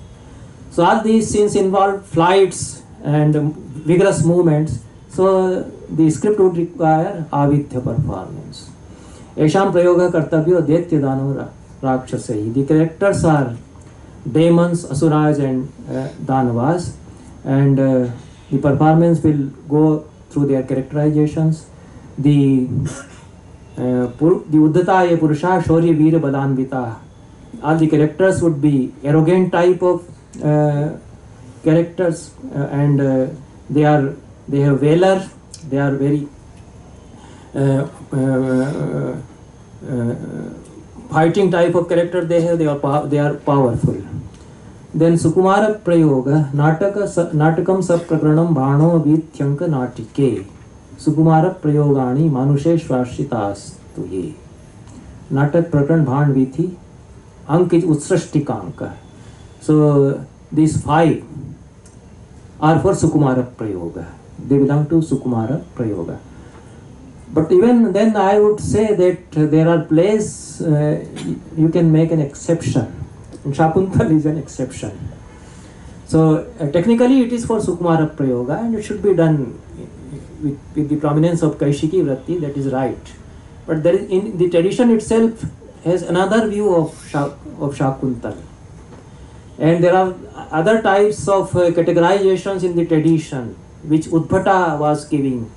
So all these scenes involve flights and um, vigorous movements. So uh, the script would require avidya performance. Esham prayoga kartavyo detya dano rakshasa. The characters are demons, asuras, and uh, danavas, and uh, the performance will go through their characterizations. The uh, pur- the Uddhataya Purusha Shorya Veera badanvita. All the characters would be arrogant type of uh, characters, uh, and uh, they are they have valor. They are very uh, fighting type of character they have, they are, pow- they are powerful. Then Sukumara Prayoga, Nataka, Natakam Saprakranam Bhano Vityanka Natike, Sukumara Prayogani Manushe Shvashitastu Ye. Natak Prakran Bhan Vithi, Ank is Utsrashtikanka. So these five are for Sukumara Prayoga. They belong to Sukumara Prayoga. But even then, I would say that there are places uh, you can make an exception. And is an exception. So uh, technically, it is for Sukumara Prayoga, and it should be done with, with the prominence of Kaishiki vratti. That is right. But there is, in the tradition itself has another view of Shak, of Shakuntal. And there are other types of uh, categorizations in the tradition which Udbhata was giving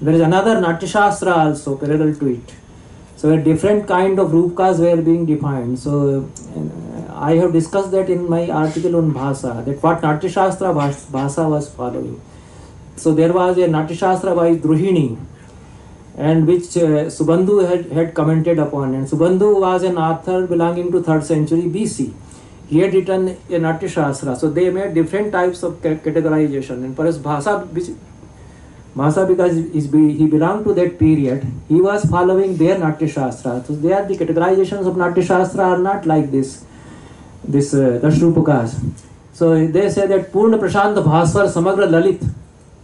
There is another Natyashastra also parallel to it. So a different kind of rupakas were being defined. So I have discussed that in my article on bhasha that what Natyashastra bhasha was following. So there was a Natyashastra by Druhini, and which uh, Subandhu had, had commented upon. And Subandhu was an author belonging to 3rd century BC. He had written a Natyashastra. So they made different types of categorization. And Paras Bhasa, which Mahasa because is be, he belonged to that period, he was following their Natya Shastra. So they are the categorizations of Natya Shastra are not like this, this uh, Dashrupakas. So they say that Purna Prashant Bhaswar Samagra Lalit,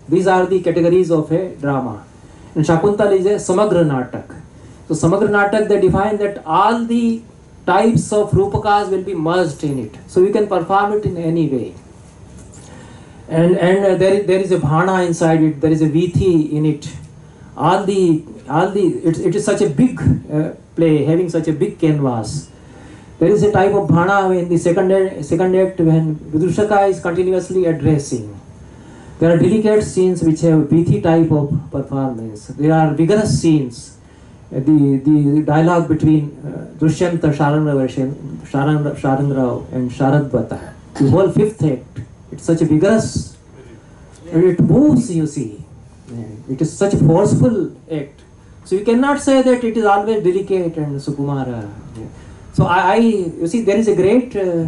these are the categories of a drama. And Shakuntala is a Samagra Natak. So Samagra Natak, they define that all the types of Rupakas will be merged in it. So you can perform it in any way. and and uh, there there is a bhana inside it there is a vithi in it all the all the it, it is such a big uh, play having such a big canvas there is a type of bhana in the second act, second act when vidushaka is continuously addressing there are delicate scenes which have vithi type of performance there are vigorous scenes uh, the the dialogue between uh, dushyanta sharangravarshan and sharadvata the whole fifth act it's such a vigorous and it moves, you see. It is such a forceful act. So you cannot say that it is always delicate and sukumara. So I, I you see, there is a great uh,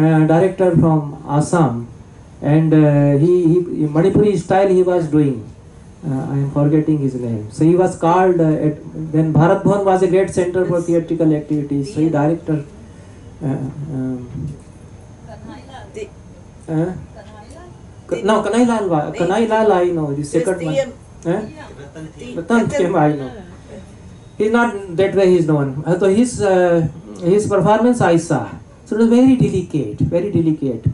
uh, director from Assam, and uh, he, he Manipuri style he was doing. Uh, I am forgetting his name. So he was called uh, at then Bharat Bhavan was a great center for theatrical activities. So he director. Uh, um, Huh? No, Kanailan Vai. Kanailan I know, the second one. Huh? Ratan Thiem I know. He's not that way he's known. So his, uh, his performance I saw. So it was very delicate, very delicate.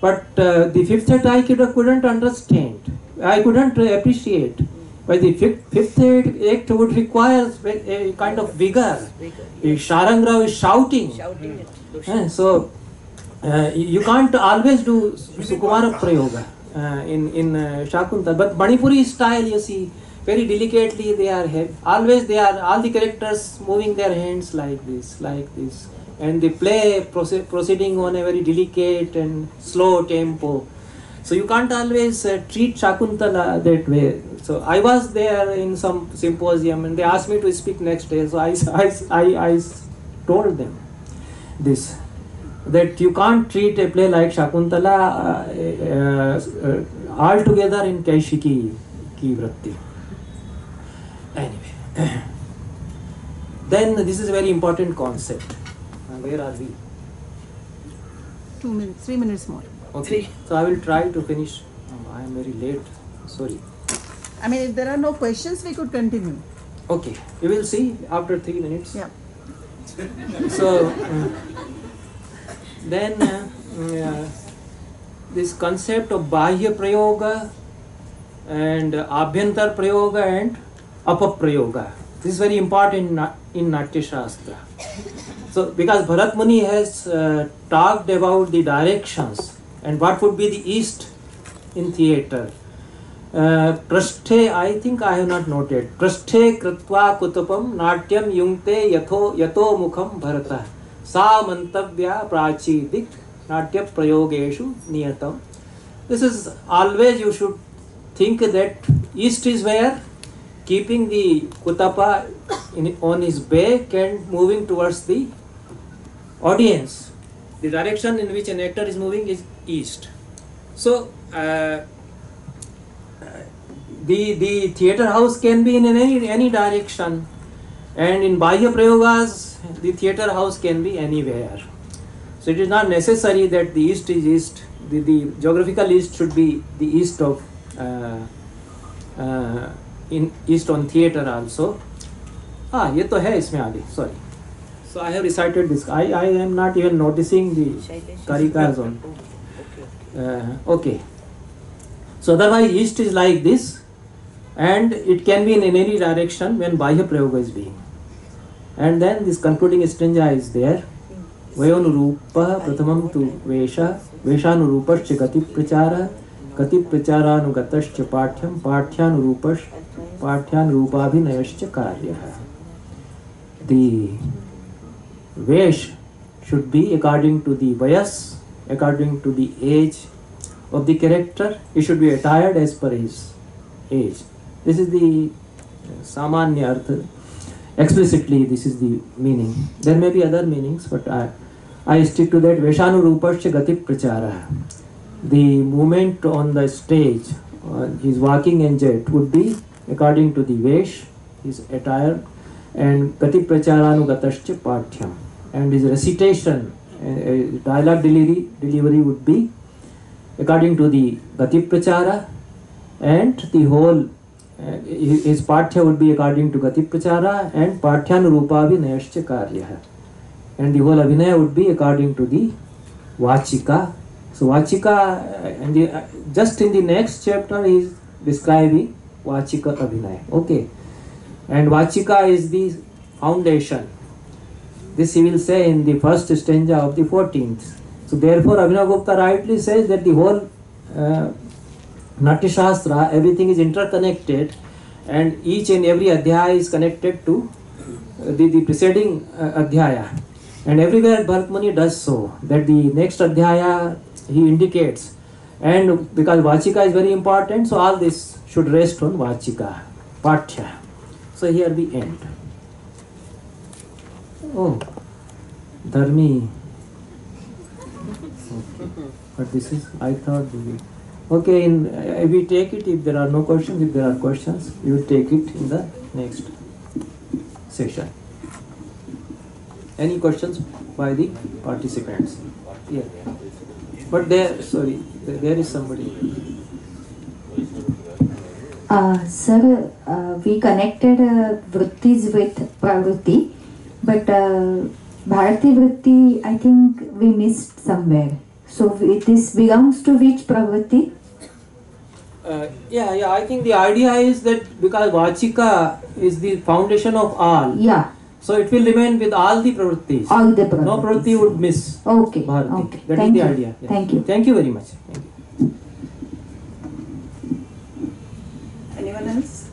But uh, the fifth act I couldn't understand. I couldn't appreciate. But the fifth, fifth act would require a kind of vigor. Sharang Rao is shouting. shouting. Hmm. So Uh, you can't always do Sukumara Prayoga uh, in, in uh, Shakunta, but Manipuri style, you see, very delicately they are, always they are, all the characters moving their hands like this, like this, and they play proce proceeding on a very delicate and slow tempo. So you can't always uh, treat Shakuntala that way. So I was there in some symposium and they asked me to speak next day. So I, I, I, I told them this that you can't treat a play like Shakuntala uh, uh, uh altogether in Kaishiki ki Anyway, then this is a very important concept. Uh, where are we? Two minutes, three minutes more. Okay, three. so I will try to finish. Um, I am very late. Sorry. I mean, if there are no questions, we could continue. Okay, we will see after three minutes. Yeah. so. Uh, then uh, this concept of bahya prayoga and abhyantar prayoga and apaprayoga this is very important in, in natya shastra so because bharat muni has uh, talked about the directions and what would be the east in theater प्रस्थे I think I have not noted प्रस्थे कृत्वा कुतुपम नाट्यम युंक्ते यथो यथो मुखम भरता है सा मंतव्या प्राची नाट्य प्रयोगेशु नियतम this is always you should think that east is where keeping the in on is back and moving towards the audience the direction in which an actor is moving is east so the the theater house can be in any any direction And in Bahya Prayogas, the theatre house can be anywhere. So it is not necessary that the east is east, the, the geographical east should be the east of, uh, uh, in east on theatre also. Ah, ये तो है sorry. So I have recited this. I, I am not even noticing the karikas on. Uh, okay. So otherwise east is like this and it can be in any direction when Bahya Prayoga is being. and then this concluding stanza is there vayon rupa prathamam tu vesha वयोनुरूपः प्रथमं तु वेषः वेषानुरूपश्च गतिप्रचारः गतिप्रचारानुगतश्च पाठ्यं पाठ्यानुरूपश्च पाठ्यानुरूपाभिनयश्च karya the vesh should be according to the vayas according to the age of the character. He should be attired as per his age. This is the samanya artha explicitly this is the meaning. There may be other meanings, but I, I stick to that. rupas gati prachara. The movement on the stage, uh, his walking and jet would be according to the Vesh, his attire, and gati pracharanugataschya patyam. And his recitation, uh, uh, dialogue delivery, delivery would be according to the gati prachara and the whole इस पाठ्य would be according to गति प्रचारा and भी पाठ्यानुरूपाभिनय कार्य है and the whole अभिनय would be according to the वाचिका so वाचिका and just in the next chapter is describing वाचिका अभिनय okay and वाचिका is the foundation this you will से in the first stanza of the fourteenth so therefore Abhinav Gupta rightly says that the whole Natyashastra everything is interconnected and each and every अध्याय is connected to the preceding अध्याय and everywhere Bharat Muni does so that the next अध्याय he indicates and because वाचिका is very important so all this should rest on वाचिका पाठ्य so here are the and धर्मी but this is I thought Okay, in, uh, we take it if there are no questions. If there are questions, you take it in the next session. Any questions by the participants? Yeah. But there, sorry, there is somebody. Uh, sir, uh, we connected uh, vrittis with pravritti, but uh, Bharati vritti, I think we missed somewhere. So this belongs to which pravati? Uh, yeah, yeah. I think the idea is that because vachika is the foundation of all. Yeah. So it will remain with all the pravrittis. All the pravrittis. No pravritti would miss. Okay. Okay. That Thank is the you. idea. Yeah. Thank you. Thank you very much. Thank you. Anyone else?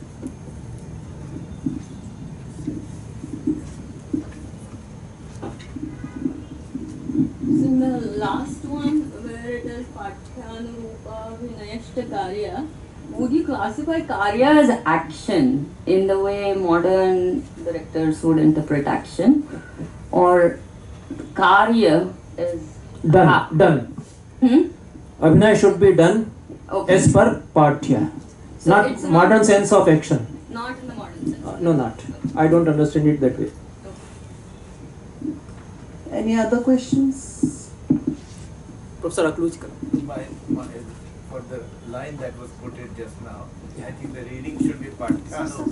in the last Karya, would you classify Karya as action in the way modern directors would interpret action? Or Karya is. Done. Ha- done. Hmm? Abhinay should be done okay. as per Pathya.
So not modern not,
sense of action. Not in the modern sense. Uh, no, not. Okay. I don't understand it that way. Okay. Any other questions? Professor Aklujkar. My, my further line that was quoted just now. I think the reading should be part. Ah,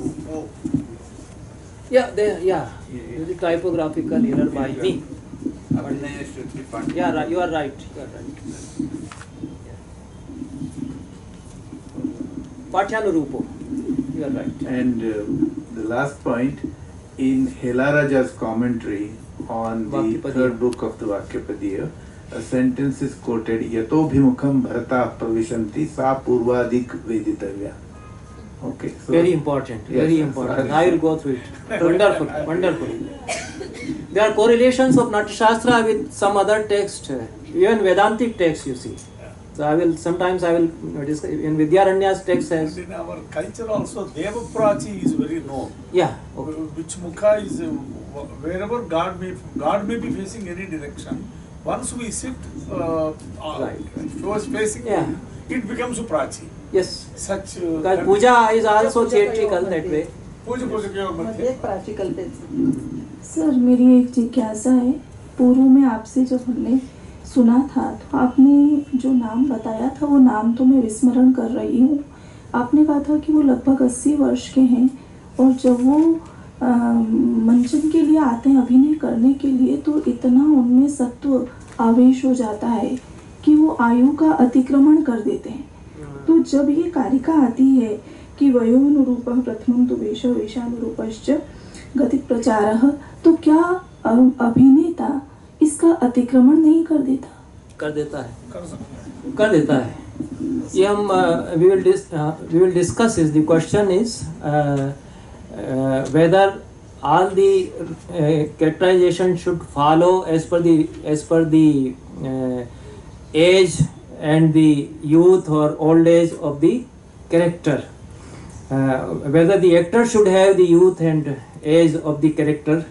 yeah, there, yeah. There is a typographical error by me. Yeah, you are right. You are right. You are right. And uh, the last point in Helaraja's commentary on the third book of the Vakyapadiya, sentence is quoted yatobhimukham bharata pravishanti sa purvadik veditavya okay so very important yes, very important sorry. i will go through it wonderful wonderful there are correlations of natashastra with some other text even vedantic text you see so I will sometimes I will discuss in Vidyaranya's text says. In our culture also, Devaprachi is very known. Yeah. Okay. Which mukha is wherever God may God may be facing any direction. once we sit uh, uh, right. first facing yeah. it becomes a prachi yes such uh, puja is also theatrical that way puja puja पूजा पूजा के और sir मेरी एक जिज्ञासा है पूर्व में आपसे जब हमने सुना था तो आपने जो नाम बताया था वो नाम तो मैं विस्मरण कर रही हूँ आपने कहा था कि वो लगभग अस्सी वर्ष के हैं और जब वो मंचन के लिए आते हैं अभिनय करने के लिए तो इतना उनमें सत्व आवेश हो जाता है कि वो आयु का अतिक्रमण कर देते हैं तो जब ये कारिका आती है कि वयोनुरूप प्रथम तो वेश वेशानुरूपश्च गति प्रचार तो क्या अभिनेता इसका अतिक्रमण नहीं कर देता कर देता है कर देता है ये हम we will we will discuss is the question is Uh, whether all the uh, characterization should follow as per the as per the uh, age and the youth or old age of the character uh, whether the actor should have the youth and age of the character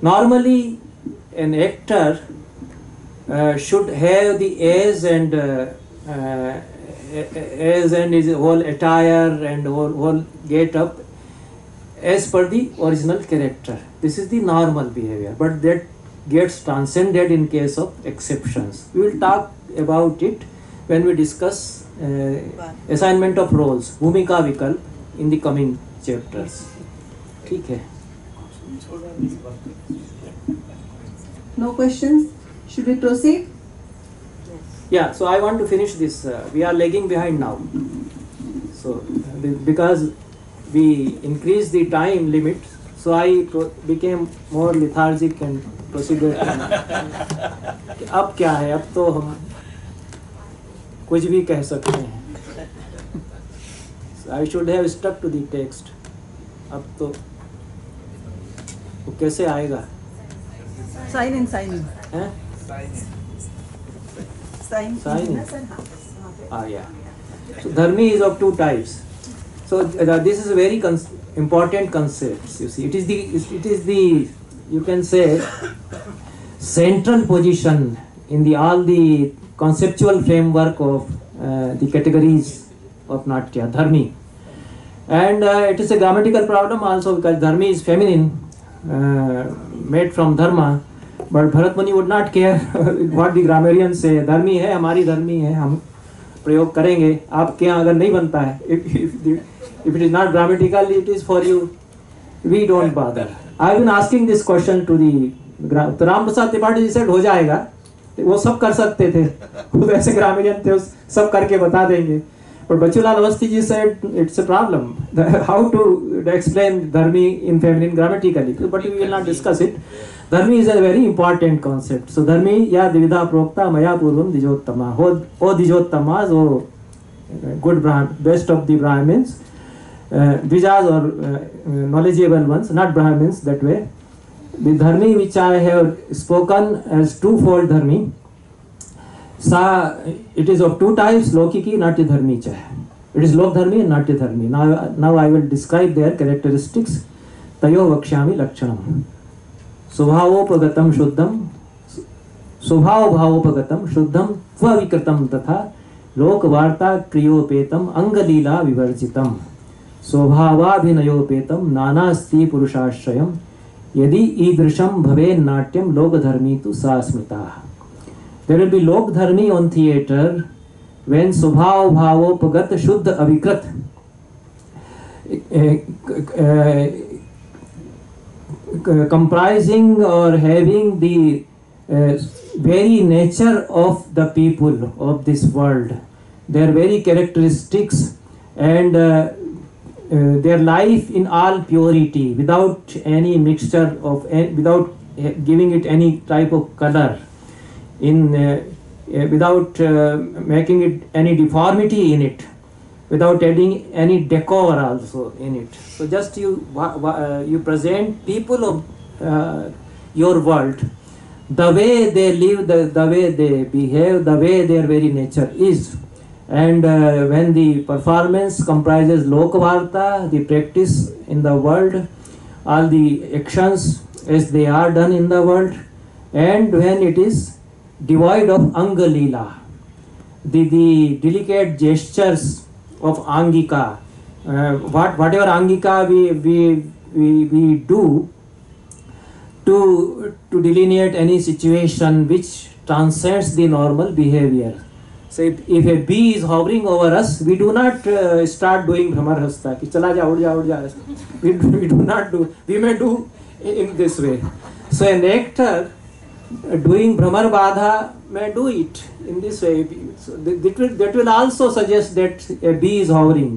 normally an actor uh, should have the age and uh, age and his whole attire and whole, whole get up as per the original character. This is the normal behavior, but that gets transcended in case of exceptions. We will talk about it when we discuss uh, assignment of roles, भूमिका Vikal, in the coming chapters. ठीक No questions? Should we proceed? Yeah, so I want to finish this. Uh, we are lagging behind now. So, uh, because we increased the time limit, so I became more lethargic and proceeded. अब क्या है अब तो हम कुछ भी कह सकते हैं I should have stuck to the text अब तो वो कैसे आएगा sign in sign in sign sign in आ गया सो धर्मी is of two types So uh, this is a very con important concept. You see, it is the it is the you can say central position in the all the conceptual framework of uh, the categories of Natya Dharmi, and uh, it is a grammatical problem also because Dharmi is feminine, uh, made from Dharma. but bharat muni would not care what the grammarian say dharmi hai hamari dharmi hai hum prayog karenge aap kya agar nahi banta hai if, if है If it is not grammatical, it is for you. We don't bother. I have been asking this question to the तो Ram Prasad Tripathi ji set हो जाएगा वो सब कर सकते थे खुद ऐसे ग्रामीण थे सब करके बता देंगे but Bachchulal Awasthi ji set it's a problem how to explain धर्मी in feminine grammatically but we will not discuss it धर्मी is a very important concept so धर्मी या द्विधा प्रोक्ता मया पूर्व दिजोत्तमा हो ओ द्विजोत्तमा जो गुड ब्राह्म बेस्ट ऑफ द ब्राह्मण्स द्विजाज और knowledgeable ones not Brahmins that way धर्मी विचार है और स्पोकन एज टू फॉल्ड धर्मी सा it is of two types लौकी की नाट्य धर्मी चाहे इट इज लोक धर्मी एंड नाट्य धर्मी now I will describe their characteristics तयो वक्ष्यामी लक्षण स्वभावोपगतम शुद्धम स्वभाव भावोपगतम शुद्धम तथा लोकवार्ता क्रियोपेतम अंगलीला विवर्जितम स्वभावाभिनयोपेतम नानास्ती पुरुषाश्रय यदि ईदृशम भवे नाट्यम लोकधर्मी तो सास्मिता there will be लोकधर्मी on theatre when स्वभाव भावोपगत शुद्ध अविकृत कंप्राइजिंग और having the very nature of the people of this world their very characteristics and uh, their life in all purity without any mixture of without giving it any type of color in uh, uh, without uh, making it any deformity in it without adding any decor also in it so just you uh, you present people of uh, your world the way they live the, the way they behave the way their very nature is and uh, when the performance comprises Lokvarta, the practice in the world, all the actions as they are done in the world, and when it is devoid of Angalila, the, the delicate gestures of Angika, uh, what, whatever Angika we, we, we, we do to, to delineate any situation which transcends the normal behavior. so if, if a bee is hovering over us we do not uh, start doing brahmarhasta ki chala ja ud ja ud ja we, we do not do we may do in this way so an actor doing brahmar badha may do it in this way so that, that, will, that will also suggest that a bee is hovering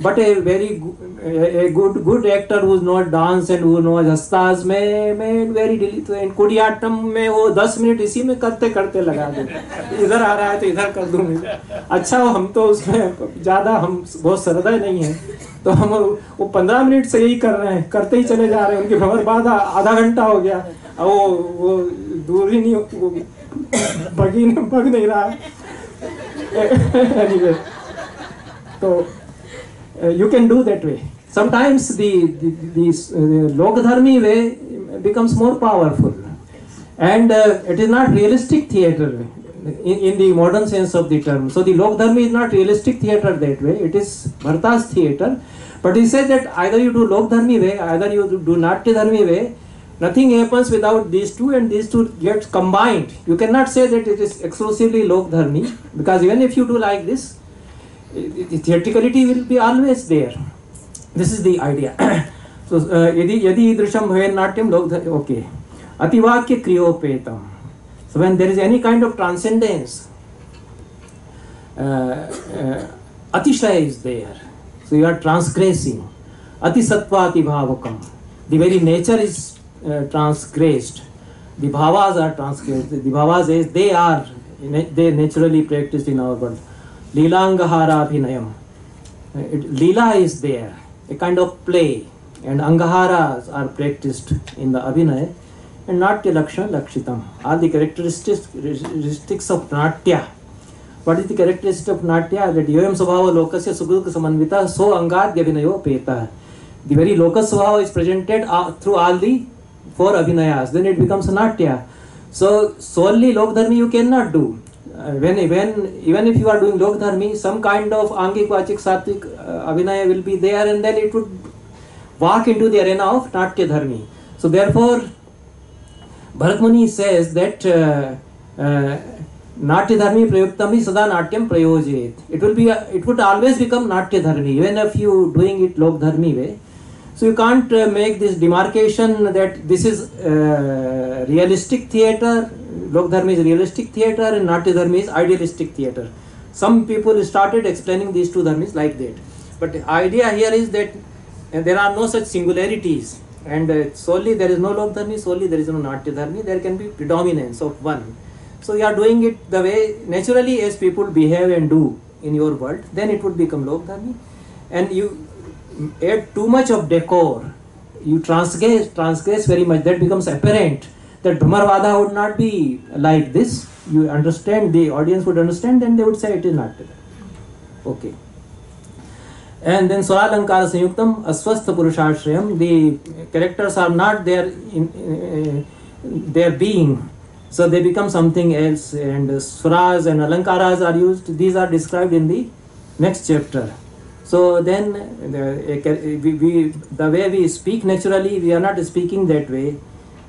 but a very a good good actor who knows dance and who knows hastas में में very तो and Koodiyattam में वो दस minute इसी में करते करते लगा दो इधर आ रहा है तो इधर कर दूंगी अच्छा हो हम तो उसमें ज़्यादा हम बहुत सरदा नहीं है तो हम वो पंद्रह मिनट से यही कर रहे हैं करते ही चले जा रहे हैं उनके भ्रमर बाद आधा घंटा हो गया और वो वो दूर ही नहीं वो बगी नहीं बग नहीं रहा है तो uh, you can do that way. Sometimes the, the, the, uh, the Logadharmi way becomes more powerful. And uh, it is not realistic theatre in, in, the modern sense of the term. So the Logadharmi is not realistic theatre that way. It is Bharta's theatre. But he says that either you do Logadharmi way, either you do Natya way, nothing happens without these two and these two get combined. You cannot say that it is exclusively Lok because even if you do like this, the theatricality will be always there. This is the idea. so uh, yadi yadi idrisham bhavenatyam log okay. Ativakya kriyopetam. So when there is any kind of transcendence, uh, uh, atishaya is there. So you are transgressing. Atisatvati bhavakam. The very nature is uh, transgressed. The bhavas are transgressed. The bhavas is they are they naturally practiced in our world. लीलांगहारा अभिनय लीला is there a kind of play and अंगहारा are practised in the अभिनय and नाट्य लक्षण लक्षितम are the of नाट्य what is the characteristic of नाट्य that योम स्वभाव लोकस्य सुगुख समन्वित सो अंगाद्य अभिनय पेत द वेरी लोक स्वभाव is presented through all the four अभिनयाज देन इट बिकम्स नाट्य so सोनली लोकधर्मी you can not do when when even if you are doing log dharmi some kind of angik vachik satvik uh, avinaya will be there and then it would walk into the arena of natya dharmi so therefore bharat muni says that uh, uh, natya dharmi prayuktam hi sada natyam prayojit it will be a, it would always become natya dharmi even if you doing it log dharmi way So you can't uh, make this demarcation that this is uh, realistic theater, Lok Dharma is realistic theater and Natya Dharma is idealistic theater. Some people started explaining these two dharmas like that. But the idea here is that uh, there are no such singularities and uh, solely there is no Lok Dharma, solely there is no Natya there can be predominance of one. So you are doing it the way naturally as people behave and do in your world, then it would become Lok Dharma. And you add too much of decor, you transgress, transgress very much. That becomes apparent. That Dhumarvada would not be like this. You understand, the audience would understand, then they would say it is not. Okay. And then Swaralankara Sanyuktam, Aswastha Purushashrayam, the characters are not there in uh, their being. So they become something else, and uh, and alankaras are used. These are described in the next chapter. So then the, we, we, the way we speak naturally, we are not speaking that way.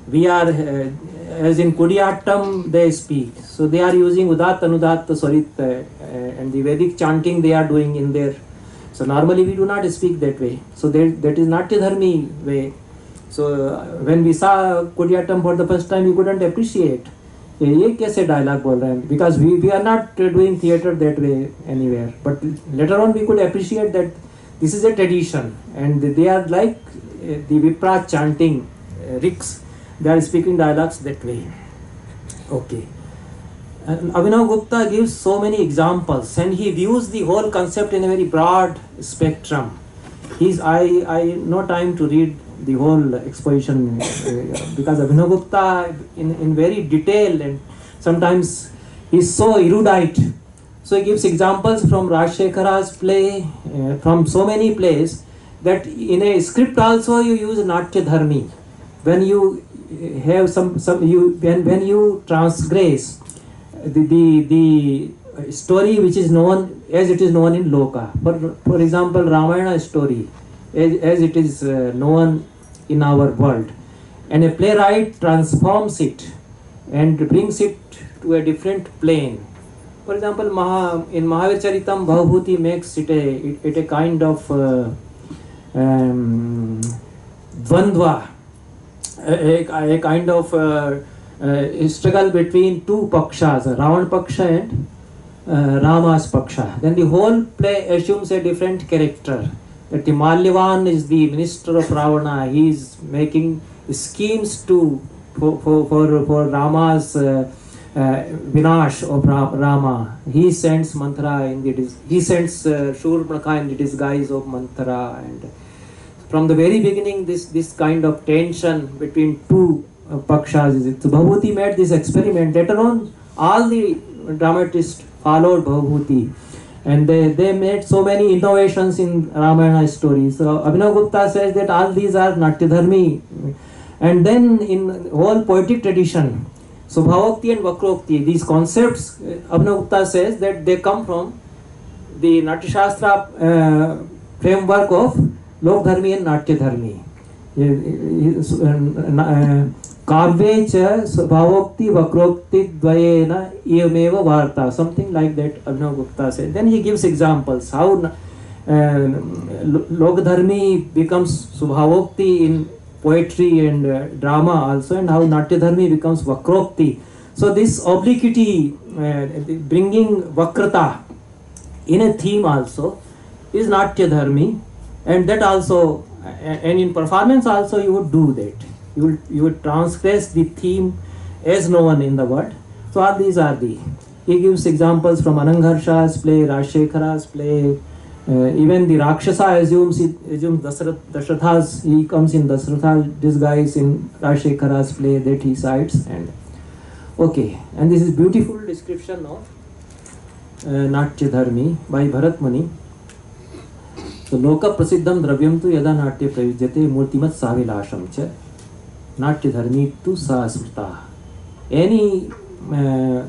We are, uh, as in Kodiyattam, they speak. So they are using Udat, Anudat, Sorit, uh, uh, and the Vedic chanting they are doing in their. So normally we do not speak that way. So that that is the Dharmi way. So uh, when we saw Kodiyattam for the first time, we couldn't appreciate ये कैसे dialogue बोल रहे हैं because we we are not doing theatre that way anywhere but later on we could appreciate that this is a tradition and they are like दिप्रा chanting रिक्स they are speaking dialogues that way okay Abhinav Gupta gives so many examples and he views the whole concept in a very broad spectrum. He's, I, I, no time the whole exposition uh, because Abhinav in, in very detail and sometimes he's so erudite. So he gives examples from Rajshekhara's play, uh, from so many plays that in a script also you use Natya Dharmi. When you uh, have some, some you when, when you transgress the, the, the story which is known as it is known in Loka. For, for example, Ramayana story as, as it is uh, known in our world. And a playwright transforms it and brings it to a different plane. For example, Maha, in Mahavir Charitam, Bhavhuti makes it a, it, it a kind of uh, um, dvandva, a, a, a, kind of uh, uh, struggle between two pakshas, Ravana paksha and uh, Rama's paksha. Then the whole play assumes a different character. That Timalyavan is the minister of Ravana. He is making schemes to for for for, for Rama's uh, uh, Vinash of Rama. He sends Mantra in the he sends uh, Shurmaka in the disguise of Mantra and from the very beginning this this kind of tension between two uh, pakshas is it. So made this experiment. Later on, all the dramatists followed Bhavhuti. and they, they made so many innovations in Ramayana stories. So Abhinav Gupta says that all these are Natyadharmi. And then in whole poetic tradition, Subhavakti and Vakrokti, these concepts, Abhinav Gupta says that they come from the natya shastra uh, framework of Lokdharmi and Natyadharmi. Uh, uh, काव्ये च स्वभावोक्ति वक्रोक्ति द्वयेन इयमेव वार्ता something like that Abhinav Gupta says then he gives examples how लोकधर्मी becomes स्वभावोक्ति in poetry and drama also and how नाट्यधर्मी becomes वक्रोक्ति so this obliquity bringing वक्रता in a theme also is नाट्यधर्मी and that also and in performance also you would do that you will you will transgress the theme as no one in the world so all these are the he gives examples from anangharsha's play rashekhara's play uh, even the Rakshasa assumes it, assumes Dasrath, Dashratha's he comes in Dasratha disguise in Rashekhara's play that he cites and okay and this is beautiful description of uh, Natya Dharmi by Bharat Muni. So loka prasiddham dravyam tu yada natya pravijyate murtimat savilasam Natyadharmi tusa smrita. Any uh,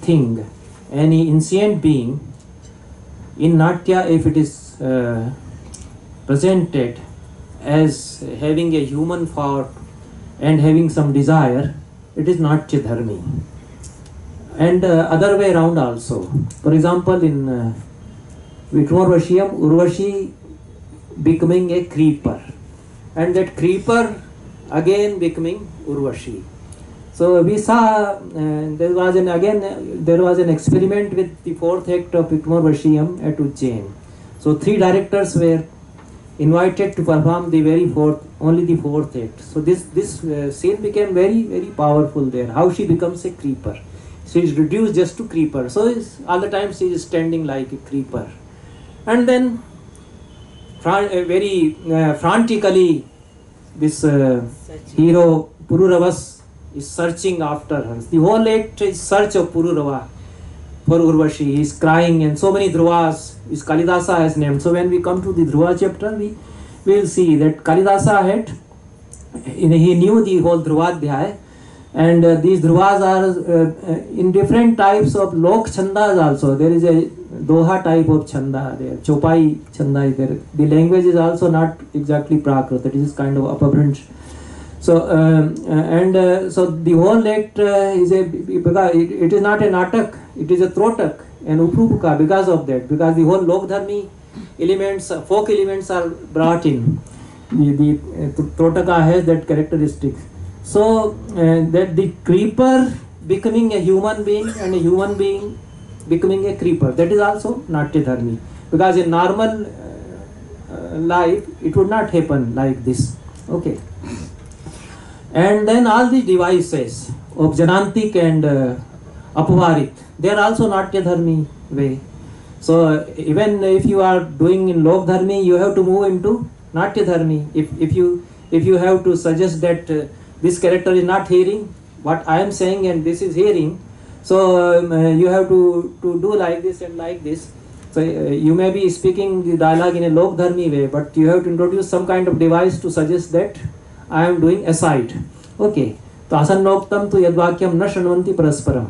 thing, any insient being, in Natya, if it is uh, presented as having a human form and having some desire, it is Natya And uh, other way around also. For example, in uh, Vikramavashyam, Urvashi becoming a creeper. And that creeper again becoming Urvashi. So we saw uh, there was an again uh, there was an experiment with the fourth act of Vikmor Vashyam at Ujjain. So three directors were invited to perform the very fourth only the fourth act. So this this uh, scene became very very powerful there. How she becomes a creeper. She is reduced just to creeper. So all the time she is standing like a creeper, and then fran- uh, very uh, frantically this uh, hero Pururavas is searching after her. The whole act is search of Pururava for Urvashi. He is crying and so many Dhruvas is Kalidasa has named. So when we come to the Dhruva chapter, we will see that Kalidasa had he knew the whole Dhruvadhyay and uh, these Dhruvas are uh, in different types of Lok Chandas also. There is a doha type of छंदा there chaupai छंदा इधर the language is also not exactly Prakrit it is kind of Apabhramsha so and so the whole act is a it is not a नाटक it is a त्रोटक and उपरूप का because of that because the whole धर्मी elements folk elements are brought in the त्रोटका has that characteristic so that the creeper becoming a human being and human being becoming a creeper that is also dharmi because in normal uh, life it would not happen like this okay and then all these devices of janantik and uh, apavarit they are also dharmi way so uh, even if you are doing in lok dharmi you have to move into dharmi if if you if you have to suggest that uh, this character is not hearing what i am saying and this is hearing So um, uh, you have to, to do like this and like this. So uh, you may be speaking the dialogue in a lok dharmi way, but you have to introduce some kind of device to suggest that I am doing aside. Okay. So तो असन्नोक्तम तो यदवाक्यम न शृण्वंती परस्परम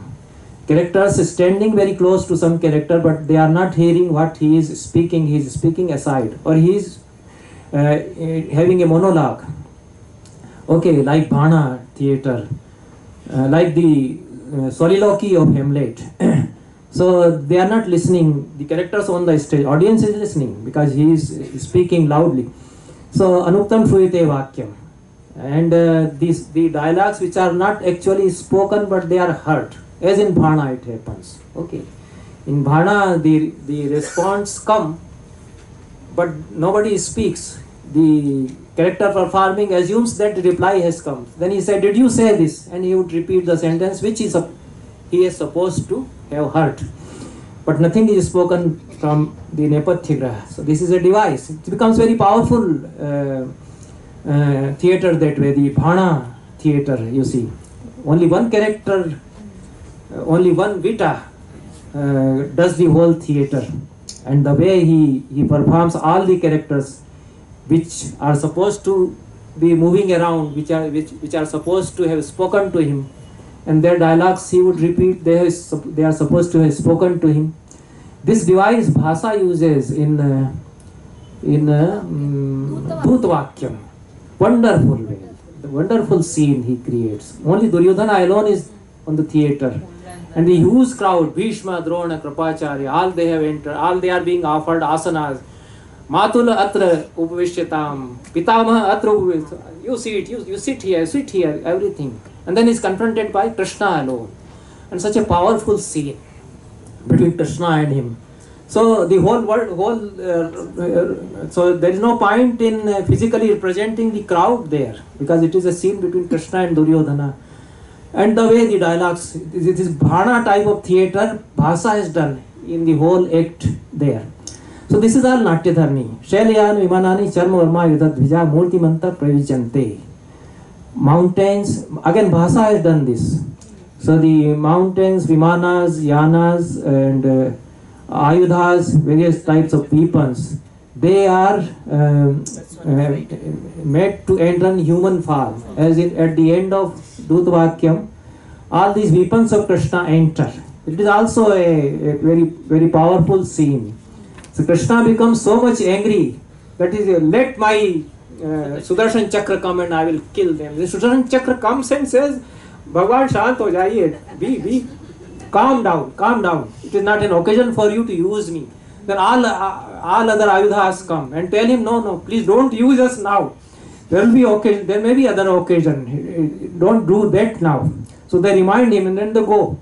characters standing very close to some character but they are not hearing what he is speaking he is speaking aside or he is uh, having a monologue okay like bhana theater like the uh, soliloquy of Hamlet. so they are not listening. The characters on the stage, audience is listening because he is speaking loudly. So Anuktam Shruyate Vakyam. And uh, these the dialogues which are not actually spoken but they are heard, as in Bhana it happens. Okay, in Bhana the the response come, but nobody speaks. The Character for farming assumes that the reply has come. Then he said, Did you say this? And he would repeat the sentence which he, he is supposed to have heard. But nothing is spoken from the Nepathigraha. So this is a device. It becomes very powerful uh, uh, theatre that way, the Bhana theatre, you see. Only one character, uh, only one vita uh, does the whole theatre. And the way he, he performs all the characters which are supposed to be moving around, which are, which, which are supposed to have spoken to him. And their dialogues he would repeat, they, have, they are supposed to have spoken to him. This device Bhasa uses in, uh, in uh, mm, Wonderful way. The wonderful scene he creates. Only Duryodhana alone is on the theatre. And the huge crowd, Bhishma, Drona, Kripacharya, all they have entered, all they are being offered asanas. Matula atra upavishyatam, pitamaha atra upavishyatam. You sit, you, you sit here, sit here, everything. And then he's confronted by Krishna alone. And such a powerful scene between Krishna and him. So the whole world, whole, uh, uh so there is no point in uh, physically representing the crowd there because it is a scene between Krishna and Duryodhana. And the way the dialogues, this, this Bhana type of theatre, Bhasa has done in the whole act there. So this is are नाट्यधर्मी शैलयान विमानी चर्म वर्मा युद्ध ध्वजा मूर्तिमंत प्रयोजनते mountains again भाषा is done this so the mountains विमानाज यानाज and आयुधाज various types of weapons they are made to and run human form as in at the end of Dutavakyam all these weapons of Krishna enter it is also a very very powerful scene So Krishna becomes so much angry that is, let my uh, Sudarshan Chakra come and I will kill them. The Sudarshan Chakra comes and says, Bhagwan Shant ho jaiye, be, be, calm down, calm down. It is not an occasion for you to use me. Then all, uh, all other Ayudhas come and tell him, no, no, please don't use us now. There will be occasion, there may be other occasion. Don't do that now. So they remind him and then they go.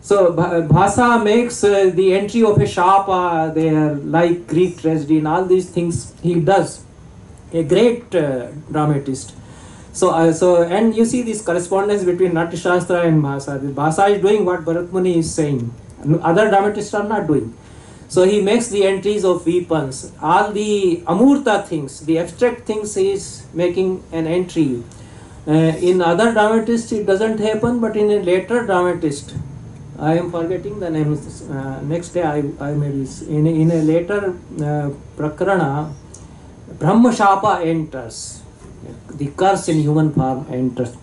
So Bhasa makes uh, the entry of a Shapa uh, there, like Greek tragedy and all these things he does. A great uh, dramatist. So, uh, so and you see this correspondence between Natyashastra and Bhasa. Bhasa is doing what Bharatmuni is saying. Other dramatists are not doing. So he makes the entries of weapons. All the amurta things, the abstract things he is making an entry. Uh, in other dramatists it doesn't happen but in a later dramatist I am forgetting the name. Uh, next day I, I may be in, in a later uh, prakrana, Brahma Shapa enters. The curse in human form enters.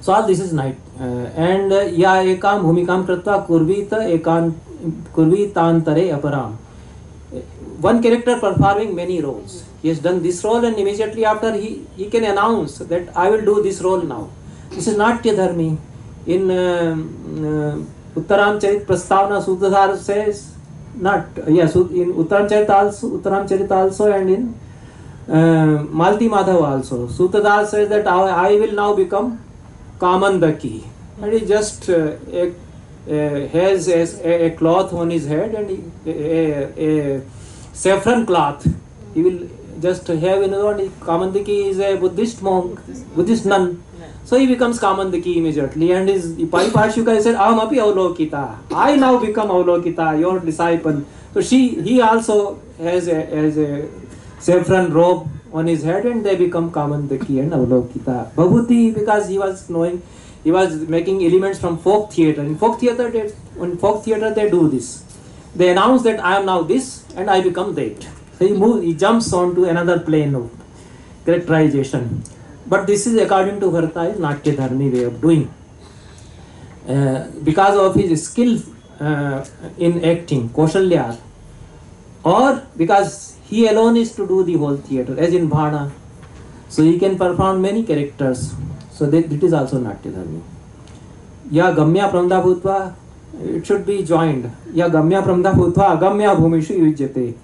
So all this is night. Uh, and uh, ekam bhumi kam भूमिकाम kurvita ekam kurvita antare aparam. one character performing many roles. He has done this role and immediately after he, he can announce that I will do this role now. This is Natya Dharmi. In Uttararamacharita प्रस्तावना सूत्रधार says not या in Uttararamacharita Uttararamacharita also and in Malati Madhava also सूत्रधार says that I will now become Kamandaki and just एक has a cloth on his head and a saffron cloth he will just have in Kamandaki is a Buddhist monk Buddhist nun So he becomes Kamandaki immediately and his Parishika said, Aham api Avalokita. I now become Avalokita, your disciple. So she, he also has a, has a saffron robe on his head and they become Kamandaki and Avalokita. Bhavati because he was knowing, he was making elements from folk theatre. In folk theatre, they, in folk theatre they do this. They announce that I am now this and I become that. So he moves, he jumps on to another plane of characterization. but this is according to Bharata is Dharmi way of doing. Uh, because of his skill uh, in acting, Kaushalya, or because he alone is to do the whole theatre, as in Bhana. So he can perform many characters. So that, that is also Dharmi. Ya Natyadharmi. या गम्या प्रमदा भूतवा it should be joined या गम्या प्रमदा भूतवा अगम्या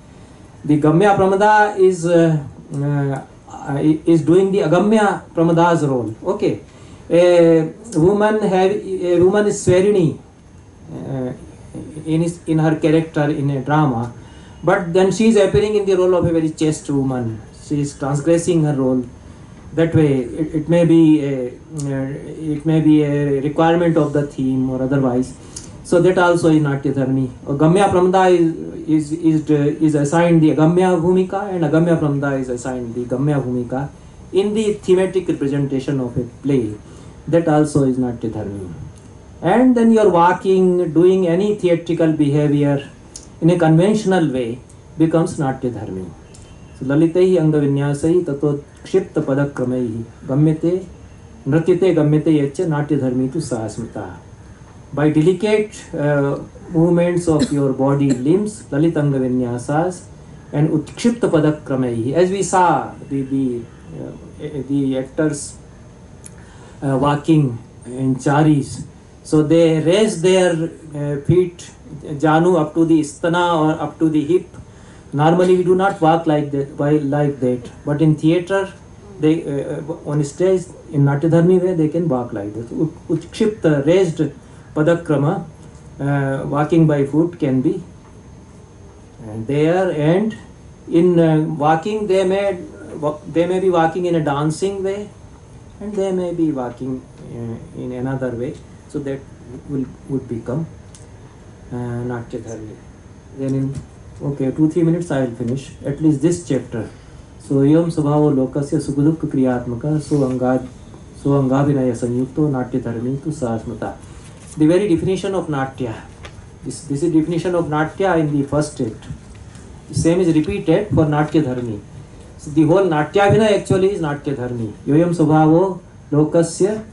The Gamya Pramda is uh, uh, Uh, is doing the agamya pramadas role okay a woman have a woman is swarini uh, in his, in her character in a drama but then she is appearing in the role of a very chaste woman she is transgressing her role that way it, it may be a, uh, it may be a requirement of the theme or otherwise So that also is Natyadharmi. gamya pramada is, is, is, is assigned the gamya Bhumika and Agamya pramada is assigned the Gamya Bhumika in the thematic representation of a play. That also is natya dharmi And then you are walking, doing any theatrical behavior in a conventional way becomes natya dharmi So lalitai anga vinyasai Tato क्षिप्त पदक्रम गम्यते नृत्यते गम्यते यच्च नाट्यधर्मी तु साहस्मता by delicate uh, movements of your body limbs, Lalitanga Vinyasas, and Utkshipta padakramai As we saw the, the, uh, the actors uh, walking in charis, so they raise their uh, feet, Janu, up to the istana or up to the hip. Normally we do not walk like that, like that. but in theater they uh, on stage in natyadharmi way they can walk like this. Utkshipta, raised padakrama uh, walking by foot can be and there and in uh, walking they may they may be walking in a dancing way and they may be walking uh, in another way so that will would become uh, natya dharma then in okay 2 3 minutes i will finish at least this chapter so yom स्वभाव lokasya sukhadukh kriyaatmaka so angad so angadinaya sanyukto natya तु सा स्मृता the very definition of Natya. This, this is definition of Natya in the first act The same is repeated for Natya Dharmi. So the whole natya vina actually is Natya Dharmi. Yoyam Subhavo Lokasya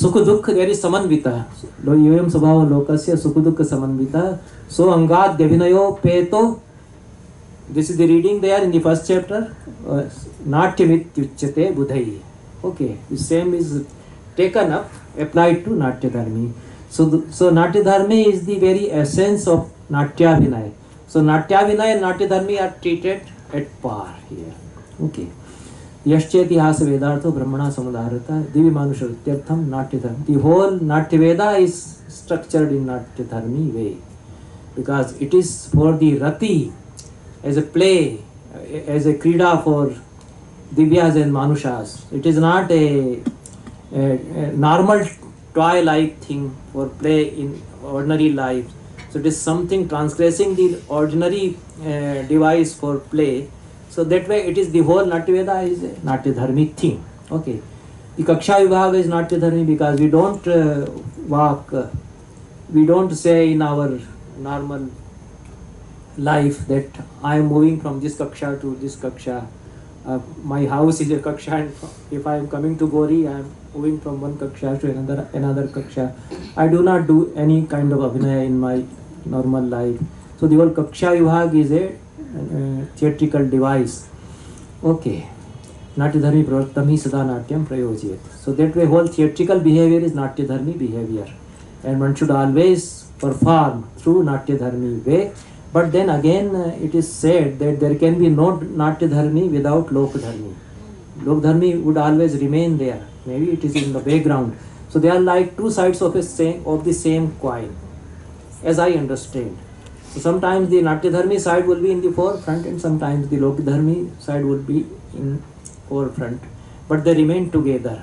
सुख दुख very समन्वित योयम स्वभाव लोकस्य सुख दुख समन्वित सो अंगाद अभिनयो पे तो this is the reading they are in the first chapter नाट्यमित्युच्यते बुधई okay same is taken up applied to natya dharmi So, the, so natya dharmi is the very essence of natya Natyavinaya. So natya Natyavinaya and natya dharmi are treated at par here. Okay. यश्चेतिहास वेदार्थो ब्रह्मणा समुदारता दिव्य मानुष नाट्य धर्म the whole Natya Veda is structured in नाट्य dharmi way because it is for the rati as a play as a krida for Divya's and मानुषास it is not a normal toy like thing for play in ordinary life. So it is something transgressing the ordinary uh, device for play. So that way it is the whole Natyaveda is a Natyadharmi thing. Okay. The Kaksha vibhava is Natyadharmic because we don't uh, walk, uh, we don't say in our normal life that I am moving from this Kaksha to this Kaksha. my house is a kaksha and if I am coming to Gori, I am moving from one kaksha to another another kaksha. I do not do any kind of abhinaya in my normal life. So the whole kaksha vibhag is a uh, theatrical device. Okay. Natyadharmi pravartam hi sada natyam prayojyet. So that way whole theatrical behavior is natyadharmi behavior. And one should always perform through natyadharmi way But then again, it is said that there can be no Natya Dharmi without Lok Dharmi. Lok Dharmi would always remain there. Maybe it is in the background. So they are like two sides of, a same, of the same coin, as I understand. So sometimes the Natya Dharmi side will be in the forefront and sometimes the Lok Dharmi side will be in forefront. But they remain together.